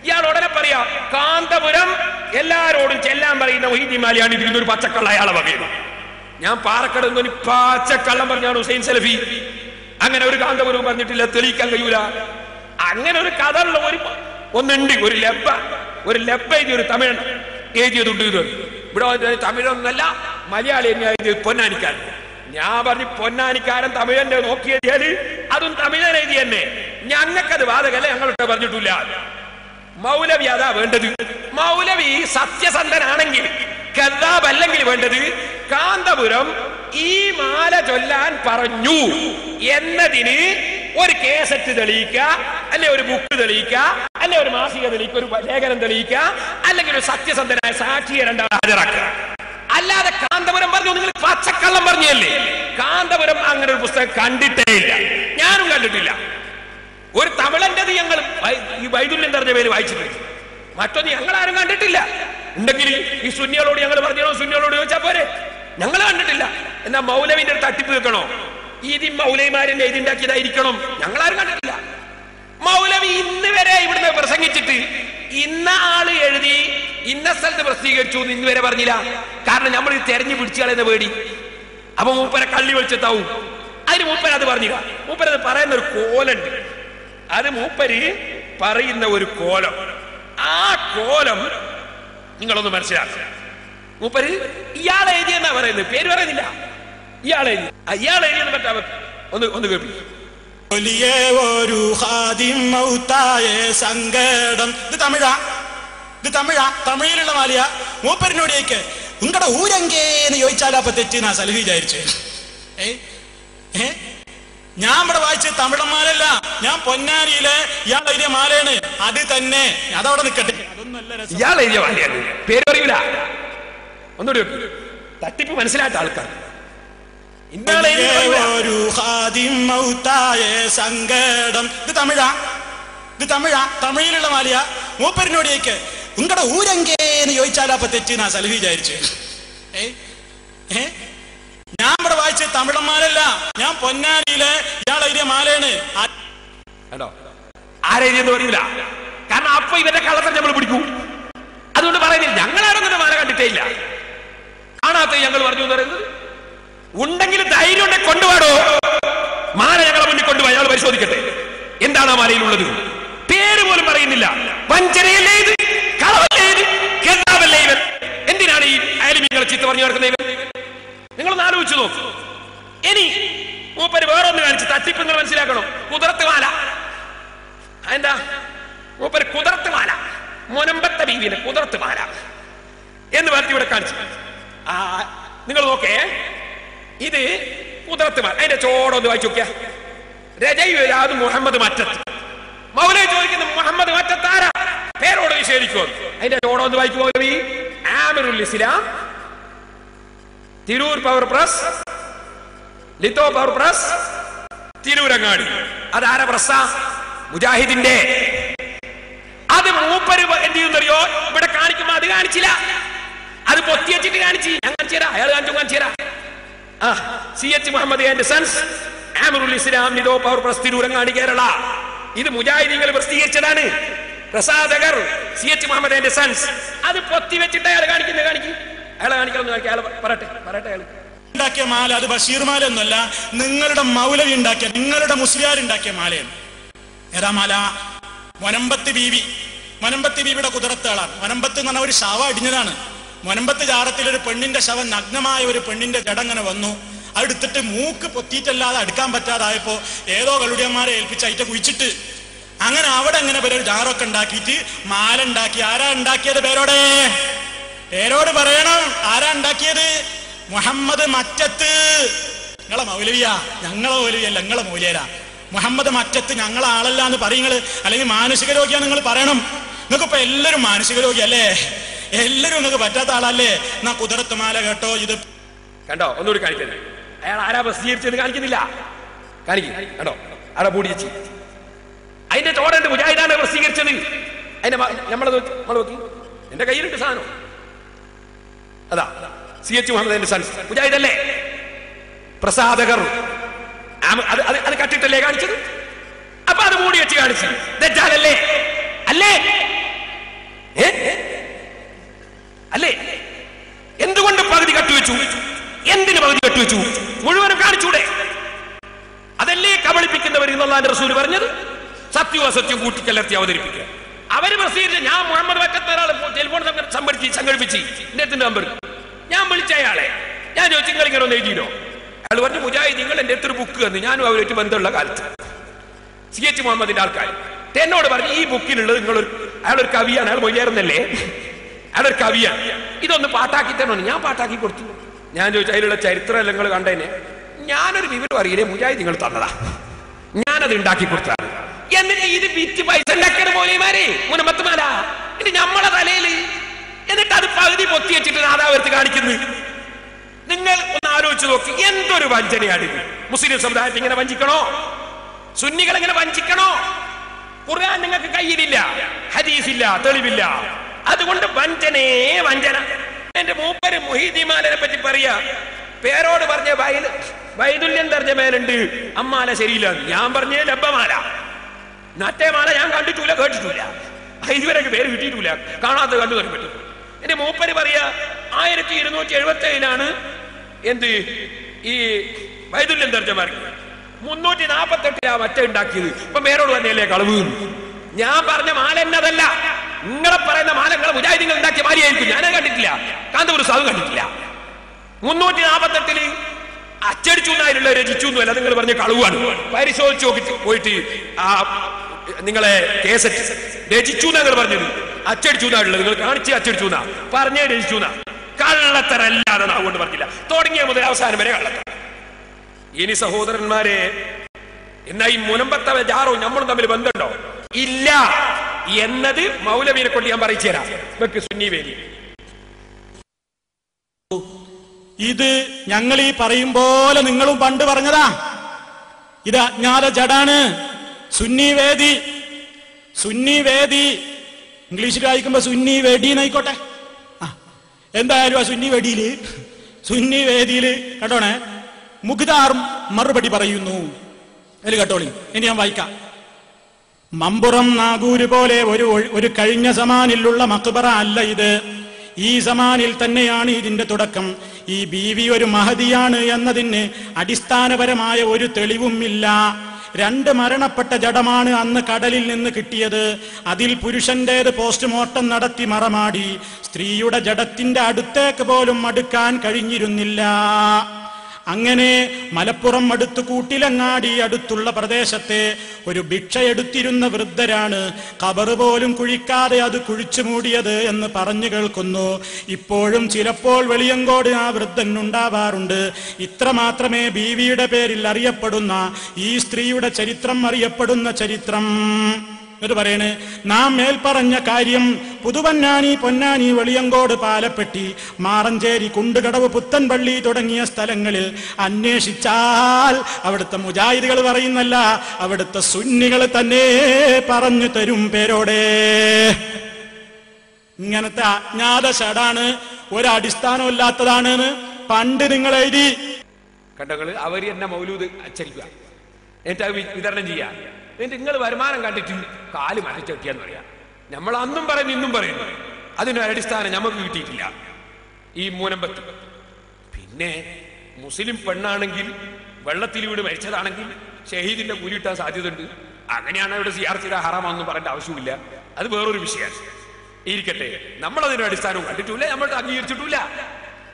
ഇയാൾ ഉടനെ പറയാ കാന്തപുരം എല്ലാരോടും ചെല്ലാൻ പറയുന്ന മൊയ്തിമാലയാണ് ഇതിൽ ഒരു പച്ചക്കള്ള അയാളെ വകയത് ഞാൻ പാറക്കടന്നു പച്ചക്കള്ളം പറഞ്ഞാണ് ഹുസൈൻ സലഫി. അങ്ങനെ ഒരു കാന്തപുരവും പറഞ്ഞിട്ടില്ല തെളിയിക്കാൻ കഴിയൂല. അങ്ങനെ ഒരു കഥ ഉള്ള ഒരു ഒന്നുണ്ട് ഒരു ലബ്ബ. ഒരു ലബ്ബ എഴുതിയ ഒരു തമിഴ് എഴുതിയതുണ്ട് ഇത്. ഇവിടെ തമിഴൊന്നല്ല മലയാളി എഴുതിയത് പൊന്നാനിക്കാൻ ഞാൻ പറഞ്ഞു പൊന്നാനിക്കാരൻ തമിഴന്റെ നോക്കിയതിയാൽ അതും തമിഴൻ എഴുതി തന്നെ ഞങ്ങൾക്കത് ബാധകല്ല ഞങ്ങളൊക്കെ പറഞ്ഞിട്ടില്ല. മൗലവി അതാ വേണ്ടത്. മൗലവി സത്യസന്ധനാണെങ്കിൽ അല്ലെങ്കിൽ വേണ്ടത് കാന്തപുരം ഈ മാല ചൊല്ലാൻ പറഞ്ഞു എന്നതിന് ഒരു കേസറ്റ് തെളിയിക്ക അല്ലെ ഒരു ബുക്ക് തെളിയിക്ക അല്ലെ ഒരു മാസിക തെളിയിക്ക ഒരു ലേഖനം തെളിയിക്ക അല്ലെങ്കിൽ ഒരു സത്യസന്ധനായ സാക്ഷിയെ രണ്ടാൾ ഹാജരാക്കുക. അല്ലാതെ കാന്തപുരം പറഞ്ഞു നിങ്ങൾ പച്ചക്കള്ളം പറഞ്ഞല്ലേ? കാന്തപുരം അങ്ങനെ ഒരു പുസ്തകം കണ്ടിട്ടേ ഇല്ല. ഞാനും കണ്ടിട്ടില്ല. ഒരു തമിഴന്റേത് ഞങ്ങൾ ഈ വൈദുല്യം തെരഞ്ഞ പേര് വായിച്ചിട്ടുണ്ട്. മറ്റൊന്ന് ഞങ്ങൾ ആരും കണ്ടിട്ടില്ല. ഉണ്ടെങ്കിൽ ഈ സുന്നികളോട് ഞങ്ങൾ പറഞ്ഞോ സുന്നികളോട് ചോദിച്ചാൽ പോരെ? ഞങ്ങൾ കണ്ടിട്ടില്ല. എന്നാ മൗലവിന്റെ ഒരു തട്ടിപ്പ് വെക്കണോ? ഈ ഇത് മൗലൈമാരൻ എഴുതിണ്ടാക്കിയതായിരിക്കണം. ഞങ്ങളാരും കണ്ടിട്ടില്ല. മൗലവി ഇന്ന് വരെ ഇവിടുന്ന് പ്രസംഗിച്ചിട്ട് ഇന്ന ആൾ എഴുതി ഇന്ന സ്ഥലത്ത് പ്രസിദ്ധീകരിച്ചു എന്ന് ഇന്ന് വരെ പറഞ്ഞില്ല. കാരണം നമ്മൾ ഇത് തെരഞ്ഞു പിടിച്ചു കളയുന്ന പേടി. അപ്പൊ മൂപ്പരെ കള്ളി വെളിച്ചെത്താവും. അതിന് മൂപ്പര അത് പറഞ്ഞില്ല. മൂപ്പരത് പറയുന്ന ഒരു കോലുണ്ട്. അത് മൂപ്പര് പറയുന്ന ഒരു കോലം. ആ കോലം നിങ്ങളൊന്ന് മനസ്സിലാക്കുക. മൂപ്പര് ഇയാൾ എഴുതിയെന്നാ പറയുന്നത്? പേര് പറയുന്നില്ല. ഇയാൾ എഴുതി. ഇയാൾ എഴുതിയെന്ന് പറ്റാ ഒന്ന് ഒന്ന് കേൾപ്പിക്കും. വലിയ ഒരു ഹാദിം മൗത്തായ സങ്കടം. ഇത് തമിഴാ? ഇത് തമിഴാ? തമിഴിലുള്ള മാലിയ? മൂപ്പരിനോട് ചോദിക്ക് ഉങ്കടെ ഊരങ്കേന്ന് ചോദിച്ചാലാ അപ്പൊ തെറ്റിനാ സലഹി വിചാരിച്ചു. ഏ? ഏ? ഞാൻ ഇവിടെ വായിച്ച തമിഴന്മാരല്ല. ഞാൻ പൊന്നാരിയിലെ ഇയാൾ എഴുതിയ മാലയാണ്. അത് തന്നെ. അതവിടെ നിൽക്കട്ടെ ഇയാൾ എഴുതിയ മാലയാണ്. പേര് പറയൂല ഒന്നുകൂടി. തട്ടിപ്പ് മനസ്സിലാത്ത ആൾക്കാർ. ഒരു സങ്കടം. ഇത് തമിഴാ. ഇത് തമിഴാ. തമിഴിലുള്ള മാലിയ. മൂപ്പരിനോടിയേക്ക് ചോദിക്ക് ഉങ്കടെ ഊരങ്കേന്ന് ചോദിച്ചാലാ അപ്പൊ തെറ്റിനാ സലഹി വിചാരിച്ചു. ഏ ഏ? ഞാൻ ഇവിടെ വായിച്ച തമിഴന്മാരല്ല. ഞാൻ പൊന്നാനിയിലെ ഇയാൾ എഴുതിയ മാലയാണ് ഹലോ ആരെഴുതിയെന്ന് പറയൂല കാരണം അപ്പൊ ഇവന്റെ കള്ളത്തെ നമ്മൾ പിടിക്കൂ. അതുകൊണ്ട് പറയുന്നില്ല. ഞങ്ങളാരും അങ്ങനെ മാല കണ്ടിട്ടേ ഇല്ല. കാണാത്ത ഞങ്ങൾ പറഞ്ഞു എന്ന് പറയുന്നത്? ഉണ്ടെങ്കിൽ ധൈര്യം ഉണ്ടെങ്കിൽ കൊണ്ടുപോടോ മാല ഞങ്ങളെ മുന്നിൽ കൊണ്ടുപോയി. അയാൾ പരിശോധിക്കട്ടെ. എന്താണ് ആ മാലയിലുള്ളത്? പേര് പോലും പറയുന്നില്ല. വഞ്ചനയല്ലേ ഇത്? കളവല്ലേ ഇത്? എന്തിനാണ് ഈ അയലിമിങ്ങളെ ചീത്ത പറഞ്ഞു കിടക്കുന്നത് നിങ്ങളൊന്ന് ആലോചിച്ചു നോക്ക്. ഇനി മൂപ്പര് വേറൊന്ന് കാണിച്ച് തട്ടിപ്പ് നിങ്ങൾ മനസ്സിലാക്കണം. കുതിർത്ത് മാല. എന്താ മൂപ്പര് കുതിർത്ത് മാല. മുനമ്പത്തെ ബീവിന്റെ കുതിർത്ത് മാല. എന്ന് പറഞ്ഞ് ഇവിടെ കാണിച്ചു. ആ നിങ്ങൾ നോക്കേ. ഇത് കുതിർത്ത് മാല. അതിന്റെ ചോടൊന്ന് വായിച്ചു നോക്കിയ. രജയുരാത് മുഹമ്മദ് മറ്റത്ത്. മൗലെ ചോദിക്കുന്നു മുഹമ്മദ് മറ്റത്താരാ പേരോട് നിഷേധിക്കുമോ അതിന്റെ ചോടൊന്ന് വായിക്കുമോ Amirul Islam Tirur power press litho power press Tirurangadi. അതാര പ്രസ? മുജാഹിദിന്റെ. അത് മൂപ്പര് എന്ത് ചെയ്യുന്നറിയോ? ഇവിടെ കാണിക്കുമ്പോ അത് കാണിച്ചില്ല. അത് പൊത്തി വെച്ചിട്ട് കാണിച്ചു. ഞാൻ കാണിച്ചു തരാം. അയാൾ കാണിച്ചു കാണിച്ചു തരാം. C H Muhammad sons Amirul Islam litho power press Tirurangadi Kerala. ഇത് മുജാഹിദീങ്ങൾ പ്രസിദ്ധീകരിച്ചതാണ്. പ്രസാദകർ സി എച്ച് മുഹമ്മദ് സൺസ്. അത് പൊത്തി വെച്ചിട്ട് അയാൾ കാണിക്കുന്നത് കാണിക്കും. അയാളെ കാണിക്കണം കാണിക്കാം അയാൾ പറയട്ടെ പറയട്ടെ അയാൾ ഉണ്ടാക്കിയ മാല അത് ബഷീർ മാല നിങ്ങളുടെ മൗലവി ഉണ്ടാക്കിയ നിങ്ങളുടെ മുസ്ലിയാരുണ്ടാക്കിയ മാലയാണ്. ഏതാ മാല? മൊനമ്പത്ത് ബീവി. മൊനമ്പത്ത് ബീവിയുടെ കുതിരത്താളാണ് മൊനമ്പത്ത് എന്ന് പറഞ്ഞ ഒരു ശവ അടിഞ്ഞതാണ്. മൊനമ്പത്ത് ജാറത്തിൽ ഒരു പെണ്ണിന്റെ ശവം നഗ്നമായ ഒരു പെണ്ണിന്റെ ജടങ്ങനെ വന്നു. അടുത്തിട്ട് മൂക്ക് പൊത്തിയിട്ടല്ലാതെ അടുക്കാൻ പറ്റാതായപ്പോ ഏതോ കളുടിയന്മാരെ ഏൽപ്പിച്ച് അയിറ്റ കുഴിച്ചിട്ട് അങ്ങനെ അവിടെ അങ്ങനെ പേരൊരു ജാറൊക്കെ ഉണ്ടാക്കിയിട്ട് മാല ഉണ്ടാക്കി. ആരാ ഉണ്ടാക്കിയത് പേരോടെ? പേരോട് പറയണം ആരാ ഉണ്ടാക്കിയത്? മുഹമ്മദ് മറ്റത്ത്. നിങ്ങളെ മൗലവിയ? ഞങ്ങളെ മൗലവിയല്ല ഞങ്ങളെ മൗലിയരാ? മുഹമ്മദ് മറ്റത്ത് ഞങ്ങളെ ആളല്ല എന്ന് പറയുന്നത് അല്ലെങ്കിൽ മാനസിക രോഗിയാ നിങ്ങൾ പറയണം. നിങ്ങൾക്ക് ഇപ്പൊ എല്ലാവരും മാനസിക രോഗിയല്ലേ? എല്ലാവരും നിങ്ങൾക്ക് പറ്റാത്ത ആളല്ലേ? എന്നാ കുതിരത്ത് മാല കേട്ടോ ഇത് കണ്ടോ ഒന്നുകൂടി കാണിക്കുന്നത് അയാൾ ആരാ പ്രസിദ്ധീകരിച്ചത് കാണിക്കുന്നില്ല. കാണിക്കും കണ്ടോ? ആടെ പൂടിയച്ചി അതിന്റെ ചോടുണ്ട് മുജാഹിദാണ് പ്രസിദ്ധീകരിച്ചത്. അതിന്റെ നമ്മളെ നമ്മൾ നോക്കി. എന്റെ കയ്യിലുണ്ട് സാധനം. അതാ സി എച്ച് മുഹമ്മദ് സൺസ് മുജാഹിദല്ലേ? പ്രസാദകർ അത് അത് കട്ടിട്ടല്ലേ കാണിച്ചത്? അപ്പൊ അത് മൂടി വെച്ച് കാണിച്ചു. അല്ലേ? ഏ? അല്ലേ? എന്തുകൊണ്ട് പകുതി കട്ടുവെച്ചു എന്തിന് പകുതി കട്ടുവെച്ചു മുഴുവനും കാണിച്ചൂടെ? അതല്ലേ കബളിപ്പിക്കുന്നവർ എന്നുള്ള റസൂൽ പറഞ്ഞത്? സത്യവും അസത്യവും കൂട്ടിക്കലർത്തി അവതരിപ്പിക്കുക. അവർ പ്രസിദ്ധീകരിച്ച ഞാൻ മുഹമ്മദ് വക്കത്ത് ഒരാൾ ടെലിഫോൺ സംഘ- സംഘടിച്ച് സംഘടിപ്പിച്ച് ഇദ്ദേഹത്തിന്റെ നമ്പർ ഞാൻ വിളിച്ച അയാളെ. ഞാൻ ചോദിച്ചു നിങ്ങൾ ഇങ്ങനെ ഒന്ന് എഴുതിയില്ലോ അയാൾ പറഞ്ഞു മുജാഹിദ് നിങ്ങൾ എന്റെ അടുത്തൊരു ബുക്ക് തന്നു. ഞാനും അവരുമായിട്ട് ബന്ധമുള്ള കാലത്ത്. സി എച്ച് മുഹമ്മദിന്റെ ആൾക്കാർ എന്നോട് പറഞ്ഞു ഈ ബുക്കിലുള്ളത് നിങ്ങൾ അയാളൊരു കവിയാണ്. അയാൾ മൊയ്യായിരുന്നല്ലേ അയാളൊരു കവിയാണ്. ഇതൊന്ന് പാട്ടാക്കി തന്നെ ഞാൻ പാട്ടാക്കി കൊടുത്തു. ഞാൻ ചോദിച്ചു അതിലുള്ള ചരിത്രം നിങ്ങൾ കണ്ടേനെ? ഞാനൊരു വിവരം അറിയില്ലേ? മുജാഹിദ് നിങ്ങൾ തന്നതാ. ഞാനത് ഉണ്ടാക്കി കൊടുത്തതാണ്. എന്നിട്ട് ഇത് വിറ്റ് പൈസ ഉണ്ടാക്കിയത് മോലിമാരെ മുനമത്തുമാല ഇത് നമ്മളെ തലയിൽ എന്നിട്ട് അത് പകുതി പൊത്തി വെച്ചിട്ട് നാദാവരത്ത് കാണിക്കുന്നു. നിങ്ങൾ ഒന്ന് ആലോചിച്ച് നോക്കി എന്തൊരു വഞ്ചനയാണ് മുസ്ലിം സമുദായത്തെ ഇങ്ങനെ വഞ്ചിക്കണോ? സുന്നികൾ ഇങ്ങനെ വഞ്ചിക്കണോ? ഖുർആൻ നിങ്ങൾക്ക് കയ്യിലില്ല ഹദീസില്ല തെളിവില്ല. അതുകൊണ്ട് വഞ്ചനേ വഞ്ചന. എന്റെ മൂപ്പര് മൊഹീദിമാലനെ പറ്റി പറയാ പേരോട് പറഞ്ഞ വൈതുല്യം വൈദുല്യം തർജമേലുണ്ട് അമ്മാല ശരിയില്ല. ഞാൻ പറഞ്ഞേ ലബ്ബമാല. മറ്റേ മാല ഞാൻ കണ്ടിട്ടില്ല കേട്ടിട്ടില്ല. ഇതുവരെ പേര് കിട്ടിയിട്ടില്ല. കാണാത്ത കണ്ടു പറ്റും. എന്റെ മൂപ്പര് പറയാ ആയിരത്തി ഇരുന്നൂറ്റി എഴുപത്തി ഏഴിലാണ് എന്ത് ഈ വൈതുല്യം തർജമാർക്ക് മുന്നൂറ്റി മുന്നൂറ്റി നാപ്പത്തെട്ടിലാ മറ്റേ ഉണ്ടാക്കിയത്. ഇപ്പൊ പേരോട് തന്നെയല്ലേ കളവ്? ഞാൻ പറഞ്ഞ മാല എന്നതല്ല. നിങ്ങളെ പറയുന്ന മാല നിങ്ങളെ മുജാഹിദികൾ ഉണ്ടാക്കിയ മാലിയായിരിക്കും. ഞാനത് കണ്ടിട്ടില്ല. കാന്തപുരം സാധു കണ്ടിട്ടില്ല. മുന്നൂറ്റി നാപ്പത്തെട്ടിൽ അച്ചടിച്ചു എന്നായാലുള്ള രചിച്ചു എന്നല്ല നിങ്ങൾ പറഞ്ഞ കളുവാണ്. പരിശോധിച്ച് നോക്കി പോയിട്ട് ആ നിങ്ങളെ കേസറ്റ് രചിച്ചു നിങ്ങൾ പറഞ്ഞത്. അച്ചടിച്ചു എന്നാണുള്ളത് നിങ്ങൾ കാണിച്ച് അച്ചടിച്ചു എന്നാ പറഞ്ഞേ രചിച്ചു എന്നാ കള്ളത്തരല്ലാതെ കൊണ്ട് പറഞ്ഞില്ല. തുടങ്ങിയ മുതൽ അവസാനം വരെ കള്ളത്തരം. ഇനി സഹോദരന്മാരെ എന്നാ ഈ മുനമ്പത്തവ ജാറോ നമ്മളും തമ്മിൽ ബന്ധമുണ്ടോ? ഇല്ല. എന്നത് മൗലവീനെ കൊണ്ട് ഞാൻ പറയിച്ചു തരാം. സുന്നി വേലി ഇത് ഞങ്ങൾ ഈ പറയും പോലെ നിങ്ങളും പണ്ട് പറഞ്ഞതാ. ഇത് അജ്ഞാത ജഡാണ്. സുന്നി വേദി. സുന്നി വേദി. ഇംഗ്ലീഷിൽ വായിക്കുമ്പോ സുന്നി വേദി എന്നായിക്കോട്ടെ. എന്തായാലും ആ സുന്നി വെടിയിൽ സുന്നി വേദിയിൽ കേട്ടോണേ മുഖ്താർ മറുപടി പറയുന്നു. അതിൽ കേട്ടോളി ഇനി ഞാൻ വായിക്കാം. മമ്പുറം നാഗൂര് പോലെ ഒരു ഒരു കഴിഞ്ഞ സമാനിലുള്ള മക്ബറ അല്ല ഇത്. ഈ സമാനിൽ തന്നെയാണ് ഇതിന്റെ തുടക്കം. ഈ ബീവി ഒരു മഹതിയാണ് എന്നതിന് അടിസ്ഥാനപരമായ ഒരു തെളിവുമില്ല. രണ്ട് മരണപ്പെട്ട ജഡമാണ് അന്ന് കടലിൽ നിന്ന് കിട്ടിയത്. അതിൽ പുരുഷന്റേത് പോസ്റ്റ്മോർട്ടം നടത്തി മറമാടി. സ്ത്രീയുടെ ജഡത്തിന്റെ അടുത്തേക്ക് പോലും അടുക്കാൻ കഴിഞ്ഞിരുന്നില്ല. അങ്ങനെ മലപ്പുറം അടുത്ത് കൂട്ടിലങ്ങാടി അടുത്തുള്ള പ്രദേശത്തെ ഒരു ഭിക്ഷയെടുത്തിരുന്ന വൃദ്ധരാണ് കബറ് പോലും കുഴിക്കാതെ അത് കുഴിച്ചു മൂടിയത് എന്ന് പറഞ്ഞു കേൾക്കുന്നു. ഇപ്പോഴും ചിലപ്പോൾ വെളിയങ്കോട് ആ വൃദ്ധൻ ഉണ്ടാവാറുണ്ട്. ഇത്ര മാത്രമേ ബീവിയുടെ പേരിൽ അറിയപ്പെടുന്ന ഈ സ്ത്രീയുടെ ചരിത്രം അറിയപ്പെടുന്ന ചരിത്രം. എന്നിട്ട് പറയണേ നാം മേൽപ്പറഞ്ഞ കാര്യം പുതുവന്നാനി പൊന്നാനി വെളിയങ്കോട് പാലപ്പെട്ടി മാറഞ്ചേരി കുണ്ടുകടവ് പുത്തൻപള്ളി തുടങ്ങിയ സ്ഥലങ്ങളിൽ അന്വേഷിച്ചാൽ അവിടുത്തെ മുജാഹിദുകൾ പറയുന്നല്ല അവിടുത്തെ സുന്നികൾ തന്നെ പറഞ്ഞു തരും പേരോടെ. ഇങ്ങനത്തെ അജ്ഞാത ഷടാണ് ഒരടിസ്ഥാനം ഇല്ലാത്തതാണ് പണ്ട് നിങ്ങൾ എഴുതി കണ്ടകൾ അവർ എന്നെ മൗലൂദ് അച്ചരിക്കുക എന്നിട്ട് വിതരണം ചെയ്യാ. എന്നിട്ട് നിങ്ങൾ വരുമാനം കണ്ടിട്ട് കാൽ മരച്ചെട്ടിയാന്ന് പറയാം. നമ്മൾ അന്നും പറയും ഇന്നും പറയും. അതിനൊരു അടിസ്ഥാനം നമുക്ക് കിട്ടിയിട്ടില്ല. ഈ മൂനമ്പത്ത്. പിന്നെ മുസ്ലിം പെണ്ണാണെങ്കിൽ വെള്ളത്തിൽ വീട് മരിച്ചതാണെങ്കിൽ ഷഹീദിന്റെ കൂലി കിട്ടാൻ സാധ്യതയുണ്ട്. അങ്ങനെയാണ് ഇവിടെ ചെയ്ത ഹറാമെന്ന് പറയേണ്ട ആവശ്യമില്ല അത് വേറൊരു വിഷയമാണ്. ഇരിക്കട്ടെ. നമ്മളതിന്റെ അടിസ്ഥാനവും കണ്ടിട്ടില്ല നമ്മൾ അംഗീകരിച്ചിട്ടില്ല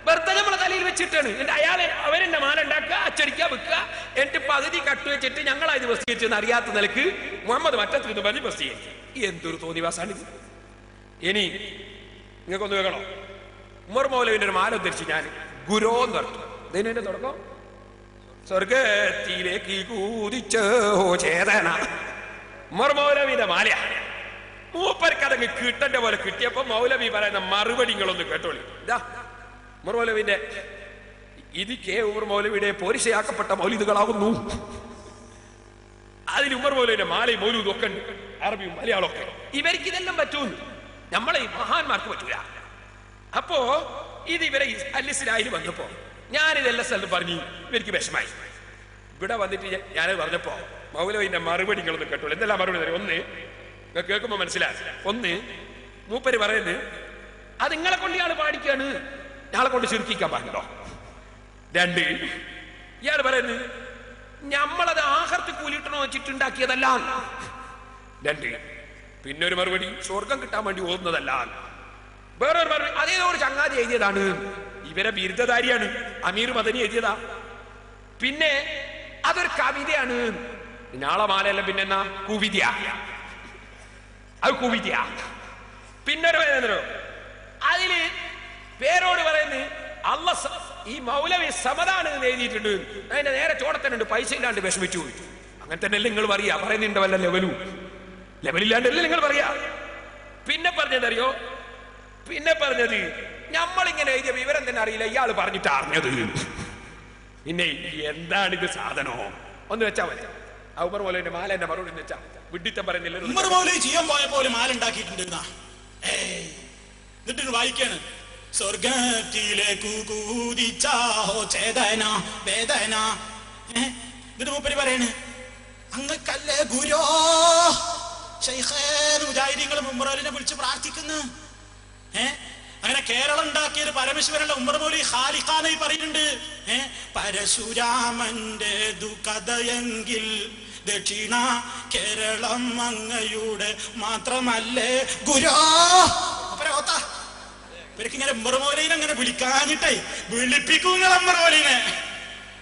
വെറുതെ നമ്മളെ തലയിൽ വെച്ചിട്ടാണ്. എന്നിട്ട് അയാൾ അവരെന്നെ മാല ഉണ്ടാക്കുക അച്ചടിക്കുക വെക്കുക. എന്നിട്ട് പകുതി കട്ട് വെച്ചിട്ട് അത് പ്രസിദ്ധീകരിച്ചെന്ന് അറിയാത്ത നിലയ്ക്ക് മുഹമ്മദ് മറ്റത്തിൽ നിന്ന് പറഞ്ഞ് പ്രസിദ്ധീകരിക്കും എന്തൊരു തോന്നിവാസാണിത് ഇനി നിങ്ങൾക്കൊന്ന് കേൾക്കണോ? ഉമർ മൗലവിന്റെ ഒരു മാല ഉദ്ധരിച്ച് ഞാൻ. ഗുരോ എന്ന് പറഞ്ഞു. ഇതിനെ തുടക്കം സ്വർഗത്തിലേക്ക് കൂതിച്ചോ ചേതന. ഉമർ മൗലവിന്റെ മാലയാണ് മൂപ്പർക്ക് അതങ്ങ് കിട്ടന്റെ പോലെ കിട്ടിയപ്പോ മൗലവി പറയുന്ന മറുപടികളൊന്ന് കേട്ടോളി. ഇതാ ഉമർ മൗലവിന്റെ ഇത് കെ ഉമർ മൗലവിയുടെ പോരിശയാക്കപ്പെട്ട മൗലിദുകളാകുന്നു. അതിൽ ഉമർ മൗലവിന്റെ മാലയും മൗലൂദും ഒക്കെ ഉണ്ട്. അറബിയും മലയാളമൊക്കെ. ഇവർക്ക് ഇതെല്ലാം പറ്റൂന്ന് നമ്മളെ ഈ മഹാന്മാർക്ക് പറ്റൂല. അപ്പോ ഇത് ഇവരെ അല്ലിസിലായി വന്നപ്പോ ഞാൻ ഇതെല്ലാം സ്ഥലത്ത് പറഞ്ഞു ഇവർക്ക് വിഷമായി. ഇവിടെ വന്നിട്ട് ഞാനത് പറഞ്ഞപ്പോ മൗലവിന്റെ മറുപടികളൊന്നും കേട്ടോ എന്തെല്ലാം മറുപടി തരും? ഒന്ന് കേൾക്കുമ്പോ മനസ്സിലായി ഒന്ന് മൂപ്പര് പറയുന്നത് അത് നിങ്ങളെ കൊണ്ട് ഇയാൾ പാടിക്കാണ്. ഞങ്ങളെ കൊണ്ട് ചുരുക്കിക്കാൻ പറഞ്ഞോ രണ്ട് ഇയാൾ പറയുന്നത് ഞമ്മളത് ആഹർത്ത് കൂലിട്ടണോ വെച്ചിട്ടുണ്ടാക്കിയതല്ല രണ്ട് പിന്നെ ഒരു മറുപടി സ്വർഗം കിട്ടാൻ വേണ്ടി ഓതുന്നതല്ല വേറൊരു മറുപടി അതേ ഒരു ചങ്ങാതി എഴുതിയതാണ്. ഇവരെ ബിരുദധാരിയാണ്. അമീർ മദനി എഴുതിയതാ. പിന്നെ അതൊരു കവിതയാണ്. നാളെ മാലയല്ല പിന്നെ എന്നാ കുവിദ്യ. അത് കുവിദ്യ. പിന്നെ ഒരു അതിൽ പേരോട് പറയുന്നത് അല്ല ഈ മൗലവി സമതാണ് എഴുതിയിട്ടുണ്ട്. അതിന്റെ നേരെ ചോടത്തനുണ്ട് പൈസ ഇല്ലാണ്ട് വിഷമിച്ചു അങ്ങനെ തന്നെ നിങ്ങൾ പറയാ പറയുന്നുണ്ട് വല്ല ലെവലും ലെവലില്ലാണ്ടല്ലേ നിങ്ങൾ പറയാ പിന്നെ പറഞ്ഞതറിയോ? പിന്നെ പറഞ്ഞത് നമ്മളിങ്ങനെ എഴുതിയ വിവരം തന്നെ അറിയില്ല. ഇയാൾ പറഞ്ഞിട്ട് അറിഞ്ഞത്. പിന്നെ എന്താണ് ഇത് സാധനോ? ഒന്ന് വെച്ചാ മതി. ഔമർ പോലെ മാല എന്റെ മറുപടി വെച്ചാ വിഡിത്തം പറയുന്നില്ല. ഉമർ മൗലവി ചെയ്യാൻ പോയ പോലെ മാലുണ്ടാക്കിയിട്ടുണ്ട് എന്നാ. എന്നിട്ട് വായിക്കാണ്. സ്വർഗത്തിലേക്കു കൂതിച്ചാഹോ ചേതന വേദന? എന്നിട്ട് മൂപ്പര് പറയണ് അങ്ങക്കല്ലേ ഗുരോ? മുജാഹിദീങ്ങൾ മുമ്പറോലിനെ വിളിച്ച് പ്രാർത്ഥിക്കുന്നു. ഏ? അങ്ങനെ കേരളം ഉണ്ടാക്കിയത് പരമേശ്വരന്റെ ഉമ്മർ പോലി ഹാലിഖാനായി പറയുന്നുണ്ട്. ഏ? പരശുരാമന്റെ ദുഃഖതയെങ്കിൽ ദക്ഷിണ കേരളം അങ്ങയുടെ മാത്രമല്ലേ ഗുരോ? ഓത്താ. ഇവർക്ക് ഇങ്ങനെ ഉമ്മർമോലീനെ അങ്ങനെ വിളിക്കാഞ്ഞിട്ടേ വിളിപ്പിക്കും നിങ്ങൾ ഉമ്മർമോലീനെ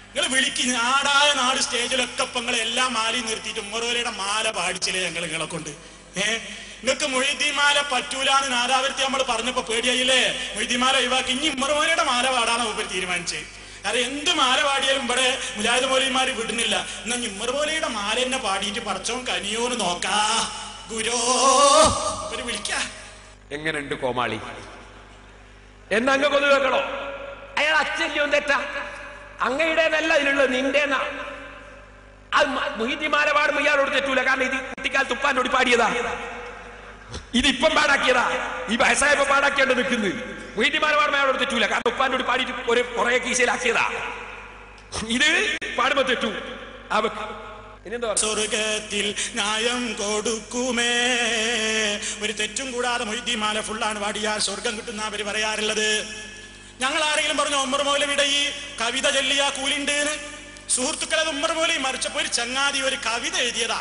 നിങ്ങൾ വിളിക്ക് നാടായ നാട് സ്റ്റേജിലൊക്കെ ഇപ്പൊ നിങ്ങളെ എല്ലാം മാലയും നിർത്തിയിട്ട് ഉമ്മറോലയുടെ മാല പാടിച്ചില്ലേ ഞങ്ങൾ നിങ്ങളെ കൊണ്ട്? ഏ? നിങ്ങൾക്ക് മൊയ്തീൻ മാല പറ്റൂലാന്ന് നാദാവരത്തി നമ്മൾ പറഞ്ഞപ്പോ പേടിയായില്ലേ? മൊയ്തീൻ മാല ഒഴിവാക്കി ഇനി ഉമ്മറമോലയുടെ മാല പാടാണ് മൂപ്പർ തീരുമാനിച്ചത് കാരണം എന്ത് മാല പാടിയാലും ഇവിടെ മുജാഹിദ് മൗലിമാര് വിടുന്നില്ല. എന്നാ ഉമ്മർമോലയുടെ മാല തന്നെ പാടിയിട്ട് പടച്ചോൻ കനിയോന്ന് നോക്കാ. ഗുരോ ഇവർ വിളിക്ക. എങ്ങനെയുണ്ട് കോമാളി? എന്ന് അങ്ങ് കൊതുവെക്കണോ വെക്കണോ? അയാൾ അച്ഛന്റെ തെറ്റാ. അങ്ങയുടെ നല്ല ഇതിലുള്ളത് നിന്റെ അത് മുഹിതിമാരെ പാടും ഇയാളോട് തെറ്റൂല. കാരണം ഇത് കുട്ടിക്കാലത്ത് ഉപ്പാനോട് പാടിയതാ. ഇതിപ്പം പാടാക്കിയതാ. ഈ വയസ്സായപ്പോ പാടാക്കിയാണ് നിൽക്കുന്നത് മുഹിതിമാരെ പാടും അയാളോട് തെറ്റൂല. കാരണം ഓടി പാടിയിട്ട് ഒരു കുറെ കീശയിലാക്കിയതാ. ഇത് പാടുമ്പോ തെറ്റു. അവക്ക്? സ്വർഗത്തിൽ ന്യായം കൊടുക്കുമേ. ഒരു തെറ്റും കൂടാതെ മൊയ്തി മാല ഫുള്ളാണ് പാടിയാൽ സ്വർഗം കിട്ടുന്ന അവർ പറയാറുള്ളത്. ഞങ്ങൾ ആരെങ്കിലും പറഞ്ഞു ഉമ്മർ മൗലവിയുടെ ഈ കവിത ചൊല്ലിയ കൂലിണ്ട് സുഹൃത്തുക്കളെ ഉമ്മർ മൗലവി മറിച്ചപ്പോ ഒരു ചങ്ങാതി ഒരു കവിത എഴുതിയതാ.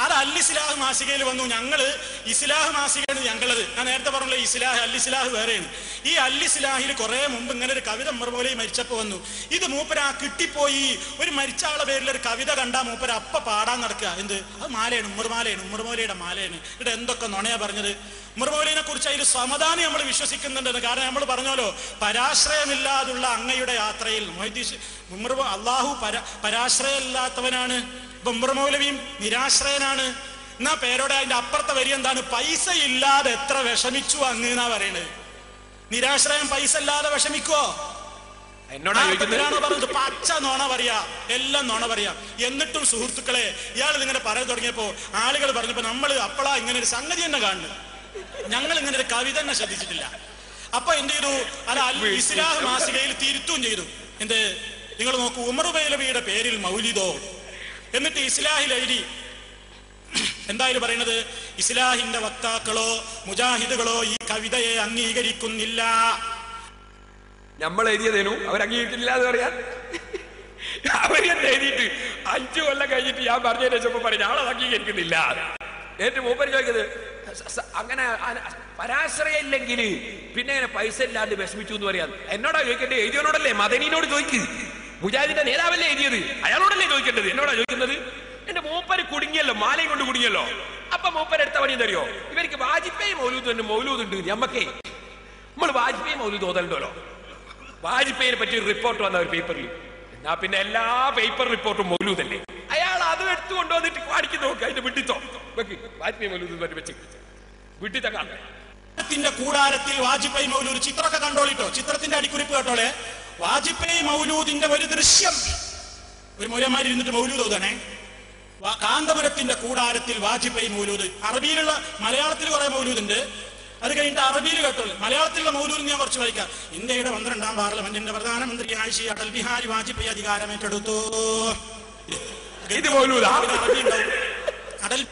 അത് അൽ ഇസ്ലാഹ് മാസികയിൽ വന്നു. ഞങ്ങൾ ഇസ്ലാഹ് മാസികയാണ് ഞങ്ങളത്. ഞാൻ നേരത്തെ പറഞ്ഞല്ലോ ഇസ്ലാഹ് അൽ ഇസ്ലാഹ് വേറെയാണ്. ഈ അൽ ഇസ്ലാഹിൽ കുറെ മുമ്പ് ഇങ്ങനെ ഒരു കവിത ഉമ്മർ മരിച്ചപ്പോൾ മരിച്ചപ്പോ വന്നു. ഇത് മൂപ്പര കിട്ടിപ്പോയി. ഒരു മരിച്ച ആളെ പേരിൽ ഒരു കവിത കണ്ടാ മൂപ്പര അപ്പ പാടാൻ നടക്കുക. എന്ത്? അത് മാലയാണ് ഉമ്മർമാലയാണ് ഉമ്മർമോലയുടെ മാലയാണ്. ഇവിടെ എന്തൊക്കെ നുണയാ പറഞ്ഞത്? ഉമ്മർമോലിനെ കുറിച്ച് അതിൽ സമാധാനം നമ്മൾ വിശ്വസിക്കുന്നുണ്ടെന്ന്. കാരണം നമ്മൾ പറഞ്ഞോലോ പരാശ്രയമില്ലാതുള്ള അങ്ങയുടെ യാത്രയിൽ മൊഹദ്ദീഷ് ഉമ്മർ അള്ളാഹു പരാ പരാശ്രയമില്ലാത്തവനാണ്. ഇപ്പൊ ഉമ്മർ മൗലവിയും നിരാശ്രയനാണ്. എന്നാ പേരോടെ അതിന്റെ അപ്പുറത്തെ വരി എന്താണ്? പൈസ ഇല്ലാതെ എത്ര വിഷമിച്ചു അങ്ങ് എന്നാ പറയണത്? നിരാശ്രയം പൈസ ഇല്ലാതെ വിഷമിക്കുവോ പറഞ്ഞത്? പച്ച നോണ പറയാ. എല്ലാം നോണ പറയാ. എന്നിട്ടും സുഹൃത്തുക്കളെ ഇയാൾ ഇങ്ങനെ പറയാൻ തുടങ്ങിയപ്പോ ആളുകൾ പറഞ്ഞപ്പോ നമ്മൾ അപ്പളാ ഇങ്ങനെ ഒരു സംഗതി തന്നെ കാണുന്നു ഞങ്ങൾ ഇങ്ങനെ ഒരു കവിത തന്നെ ശ്രദ്ധിച്ചിട്ടില്ല. അപ്പൊ എന്ത് ചെയ്തു? അല്ല അൽ ഇസ്ലാഹ് മാസികയിൽ തിരുത്തും ചെയ്തു. എന്ത്? നിങ്ങൾ നോക്കൂ ഉമർ ബൈലബിയുടെ പേരിൽ മൗലിദോ എന്നിട്ട് ഇസ്ലാഹിൽ എഴുതി. എന്തായാലും പറയുന്നത് ഇസ്ലാഹിന്റെ വക്താക്കളോ മുജാഹിദുകളോ ഈ കവിതയെ അംഗീകരിക്കുന്നില്ല. നമ്മൾ എഴുതിയതേനു അവർ അംഗീകരിക്കുന്നില്ല എന്ന് പറയാൻ? അവർ എന്നെ എഴുതിയിട്ട്? അഞ്ചു കൊല്ലം കഴിഞ്ഞിട്ട് ഞാൻ പറഞ്ഞതിന് ശേഷം പറഞ്ഞു ഞാളത് അംഗീകരിക്കുന്നില്ല. ഏറ്റവും മൂപ്പര് ചോദിക്കുന്നത് അങ്ങനെ പരാശ്രയമില്ലെങ്കിൽ പിന്നെ പൈസ ഇല്ലാണ്ട് വിഷമിച്ചു എന്ന് പറയാം എന്നോടാ ചോദിക്കട്ടെ എഴുതിയോടല്ലേ മദനീനോട് ചോദിക്ക്. മുജാഹിദിന്റെ നേതാവല്ലേ എഴുതിയത്? അയാളോടല്ലേ ചോദിക്കേണ്ടത്? എന്നോടാ ചോദിക്കുന്നത്? എന്റെ മൂപ്പര് കുടുങ്ങിയല്ലോ മാലയും കൊണ്ട് കുടുങ്ങിയല്ലോ. അപ്പൊ മൂപ്പര് എടുത്ത പണി തരുമോ ഇവർക്ക് വാജിപ്പേ മൗലൂദ് ഉണ്ട് മൗലൂദ് ഉണ്ട് നമ്മക്കേ നമ്മൾ വാജ്പേയി മൗലൂദ് ഓതലുണ്ടല്ലോ വാജ്പേയിനെ പറ്റി ഒരു റിപ്പോർട്ട് വന്ന ഒരു പേപ്പറിൽ എന്നാ പിന്നെ എല്ലാ പേപ്പർ റിപ്പോർട്ടും മൗലൂദല്ലേ. അയാൾ അത് എടുത്തു കൊണ്ടുവന്നിട്ട് പാടിക്ക് നോക്ക് അതിന്റെ വിട്ടിത്തോ വെക്ക് വാജ്പേയി മൗലൂദ് പറ്റി വെച്ച്. വിട്ടിത്ത കാണാം. കൂടാരത്തിൽ വാജ്പേയി മൗലൂദ് ചിത്രമൊക്കെ കണ്ടോളിട്ടോ? ചിത്രത്തിന്റെ അടിക്കുറിപ്പ് കേട്ടോളെ? വാജ്പേയി മൗലൂദിന്റെ ഒരു ദൃശ്യം. ഒരു മൂലന്മാർ ഇരുന്നിട്ട് മൗലൂദ് ഓതണേ കാന്തപുരത്തിന്റെ കൂടാരത്തിൽ വാജിപ്പേ മൗലൂദ്. അറബിയിലുള്ള മലയാളത്തിൽ കുറെ മൗലൂദ് ഉണ്ട് അത് കഴിഞ്ഞിട്ട് അറബിയിൽ കേട്ടോളൂ മലയാളത്തിലുള്ള മൗലൂദ് ഞാൻ കുറച്ച് വായിക്കാം. ഇന്ത്യയുടെ പന്ത്രണ്ടാം പാർലമെന്റിന്റെ പ്രധാനമന്ത്രി ആഴ്ച അടൽ ബിഹാരി വാജ്പേയി അധികാരം ഏറ്റെടുത്തു. ഇത് അടൽ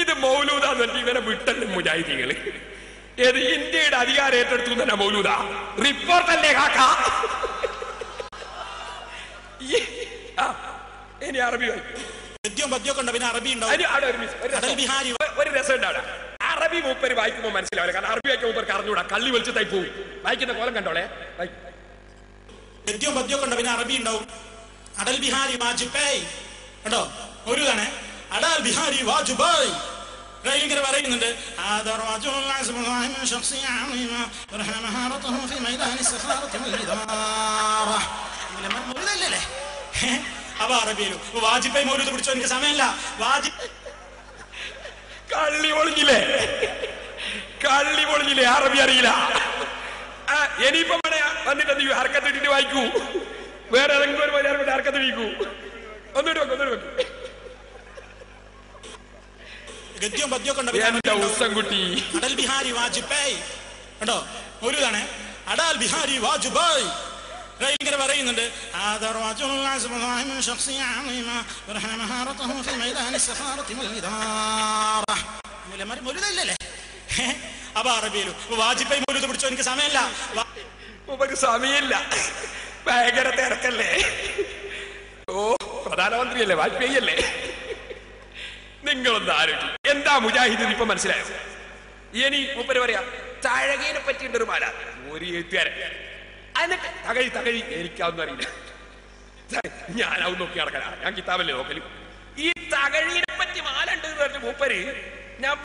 ഇത് മൗലൂദാന്ന് ഇവരെ ഇവനെ വിട്ടല്ലേ മുജാഹിദികൾ ഏത് ഇന്ത്യയുടെ അധികാരം ഏറ്റെടുത്തു തന്നെ മൗലൂദ. റിപ്പോർട്ടല്ലേ കാക്ക? ഇനി അറബി ഒരു രസം. അറബി മൂപ്പര് വായിക്കുമ്പോൾ മനസ്സിലാവില്ല. കാരണം അറബി വായിക്കാൻ മൂപ്പർക്ക് അറിഞ്ഞൂടാ. കള്ളി വലിച്ചു തൈ പോവും. വായിക്കുന്ന കോലം കണ്ടോളെ. ഗദ്യവും പദ്യമൊക്കെ ഉണ്ട് പിന്നെ അറബി ഉണ്ടാവും. അടൽ ബിഹാരി വാജ്പേയി. കേട്ടോ ഒരു തന്നെ അടൽ ബിഹാരി വാജ്പേയി. ഇവിടെ ഇങ്ങനെ പറയുന്നുണ്ട് هذا الرجل العزم الراحم شخصية عظيمة ورحم مهارته في ميدان السخارة والإدارة ഇങ്ങനെ മൗലിദല്ലേ? ഹേ? അപ്പൊ അറബിയിലും വാജിപ്പേയി മൗലൂദ് പിടിച്ചോ എനിക്ക് സമയമല്ല വാജി കള്ളി പൊളിഞ്ഞില്ലേ കള്ളി പൊളിഞ്ഞില്ലേ അറബി അറിയില്ല ആ, ഇനിയിപ്പം വേണേ വന്നിട്ട് എന്ത് ചെയ്യും ഹർക്കത്തിട്ടിട്ട് വായിക്കൂ വേറെ ഏതെങ്കിലും ഒരു മലയാളം കൊണ്ട് ഹർക്കത്തിടിക്കൂ ഒന്നിട്ട് വെക്കും ഒന്നിട്ട് വെക്കും ഗദ്യവും പദ്യമൊക്കെ ഉണ്ടോട്ടി അടൽ ബിഹാരി വാജ്പേയ്. കണ്ടോ? ഒരു ഇതാണ് അടൽ ബിഹാരി വാജ്പേയ്. ഇങ്ങനെ പറയുന്നുണ്ട്. അപ്പൊ അറബിയിലും. വാജ്പേയി മുരുത് പിടിച്ചോ? എനിക്ക് സമയമില്ല. സമയമില്ല. ഭയങ്കര തിരക്കല്ലേ? ഓ പ്രധാനമന്ത്രിയല്ലേ? വാജ്പേയി അല്ലേ? നിങ്ങളൊന്ന് ആലോചിക്കും. എന്താ മുജാഹിദ് ഇപ്പൊ മനസ്സിലായോ? ഇനി മൂപ്പര് പറയാ തഴകീനെ പറ്റിയുണ്ട് ഒരു മാല. ഒരു എഴുത്തുകാരൻ. എന്നിട്ട് തകഴി തകഴി എനിക്കാവുന്ന അറിയില്ല. ഞാനാവും നോക്കി നടക്കല ഞാൻ കിതാബല്ലേ നോക്കൽ. ഈ തകഴീനെ പറ്റി മാല ഉണ്ട് എന്ന് പറഞ്ഞ മൂപ്പര്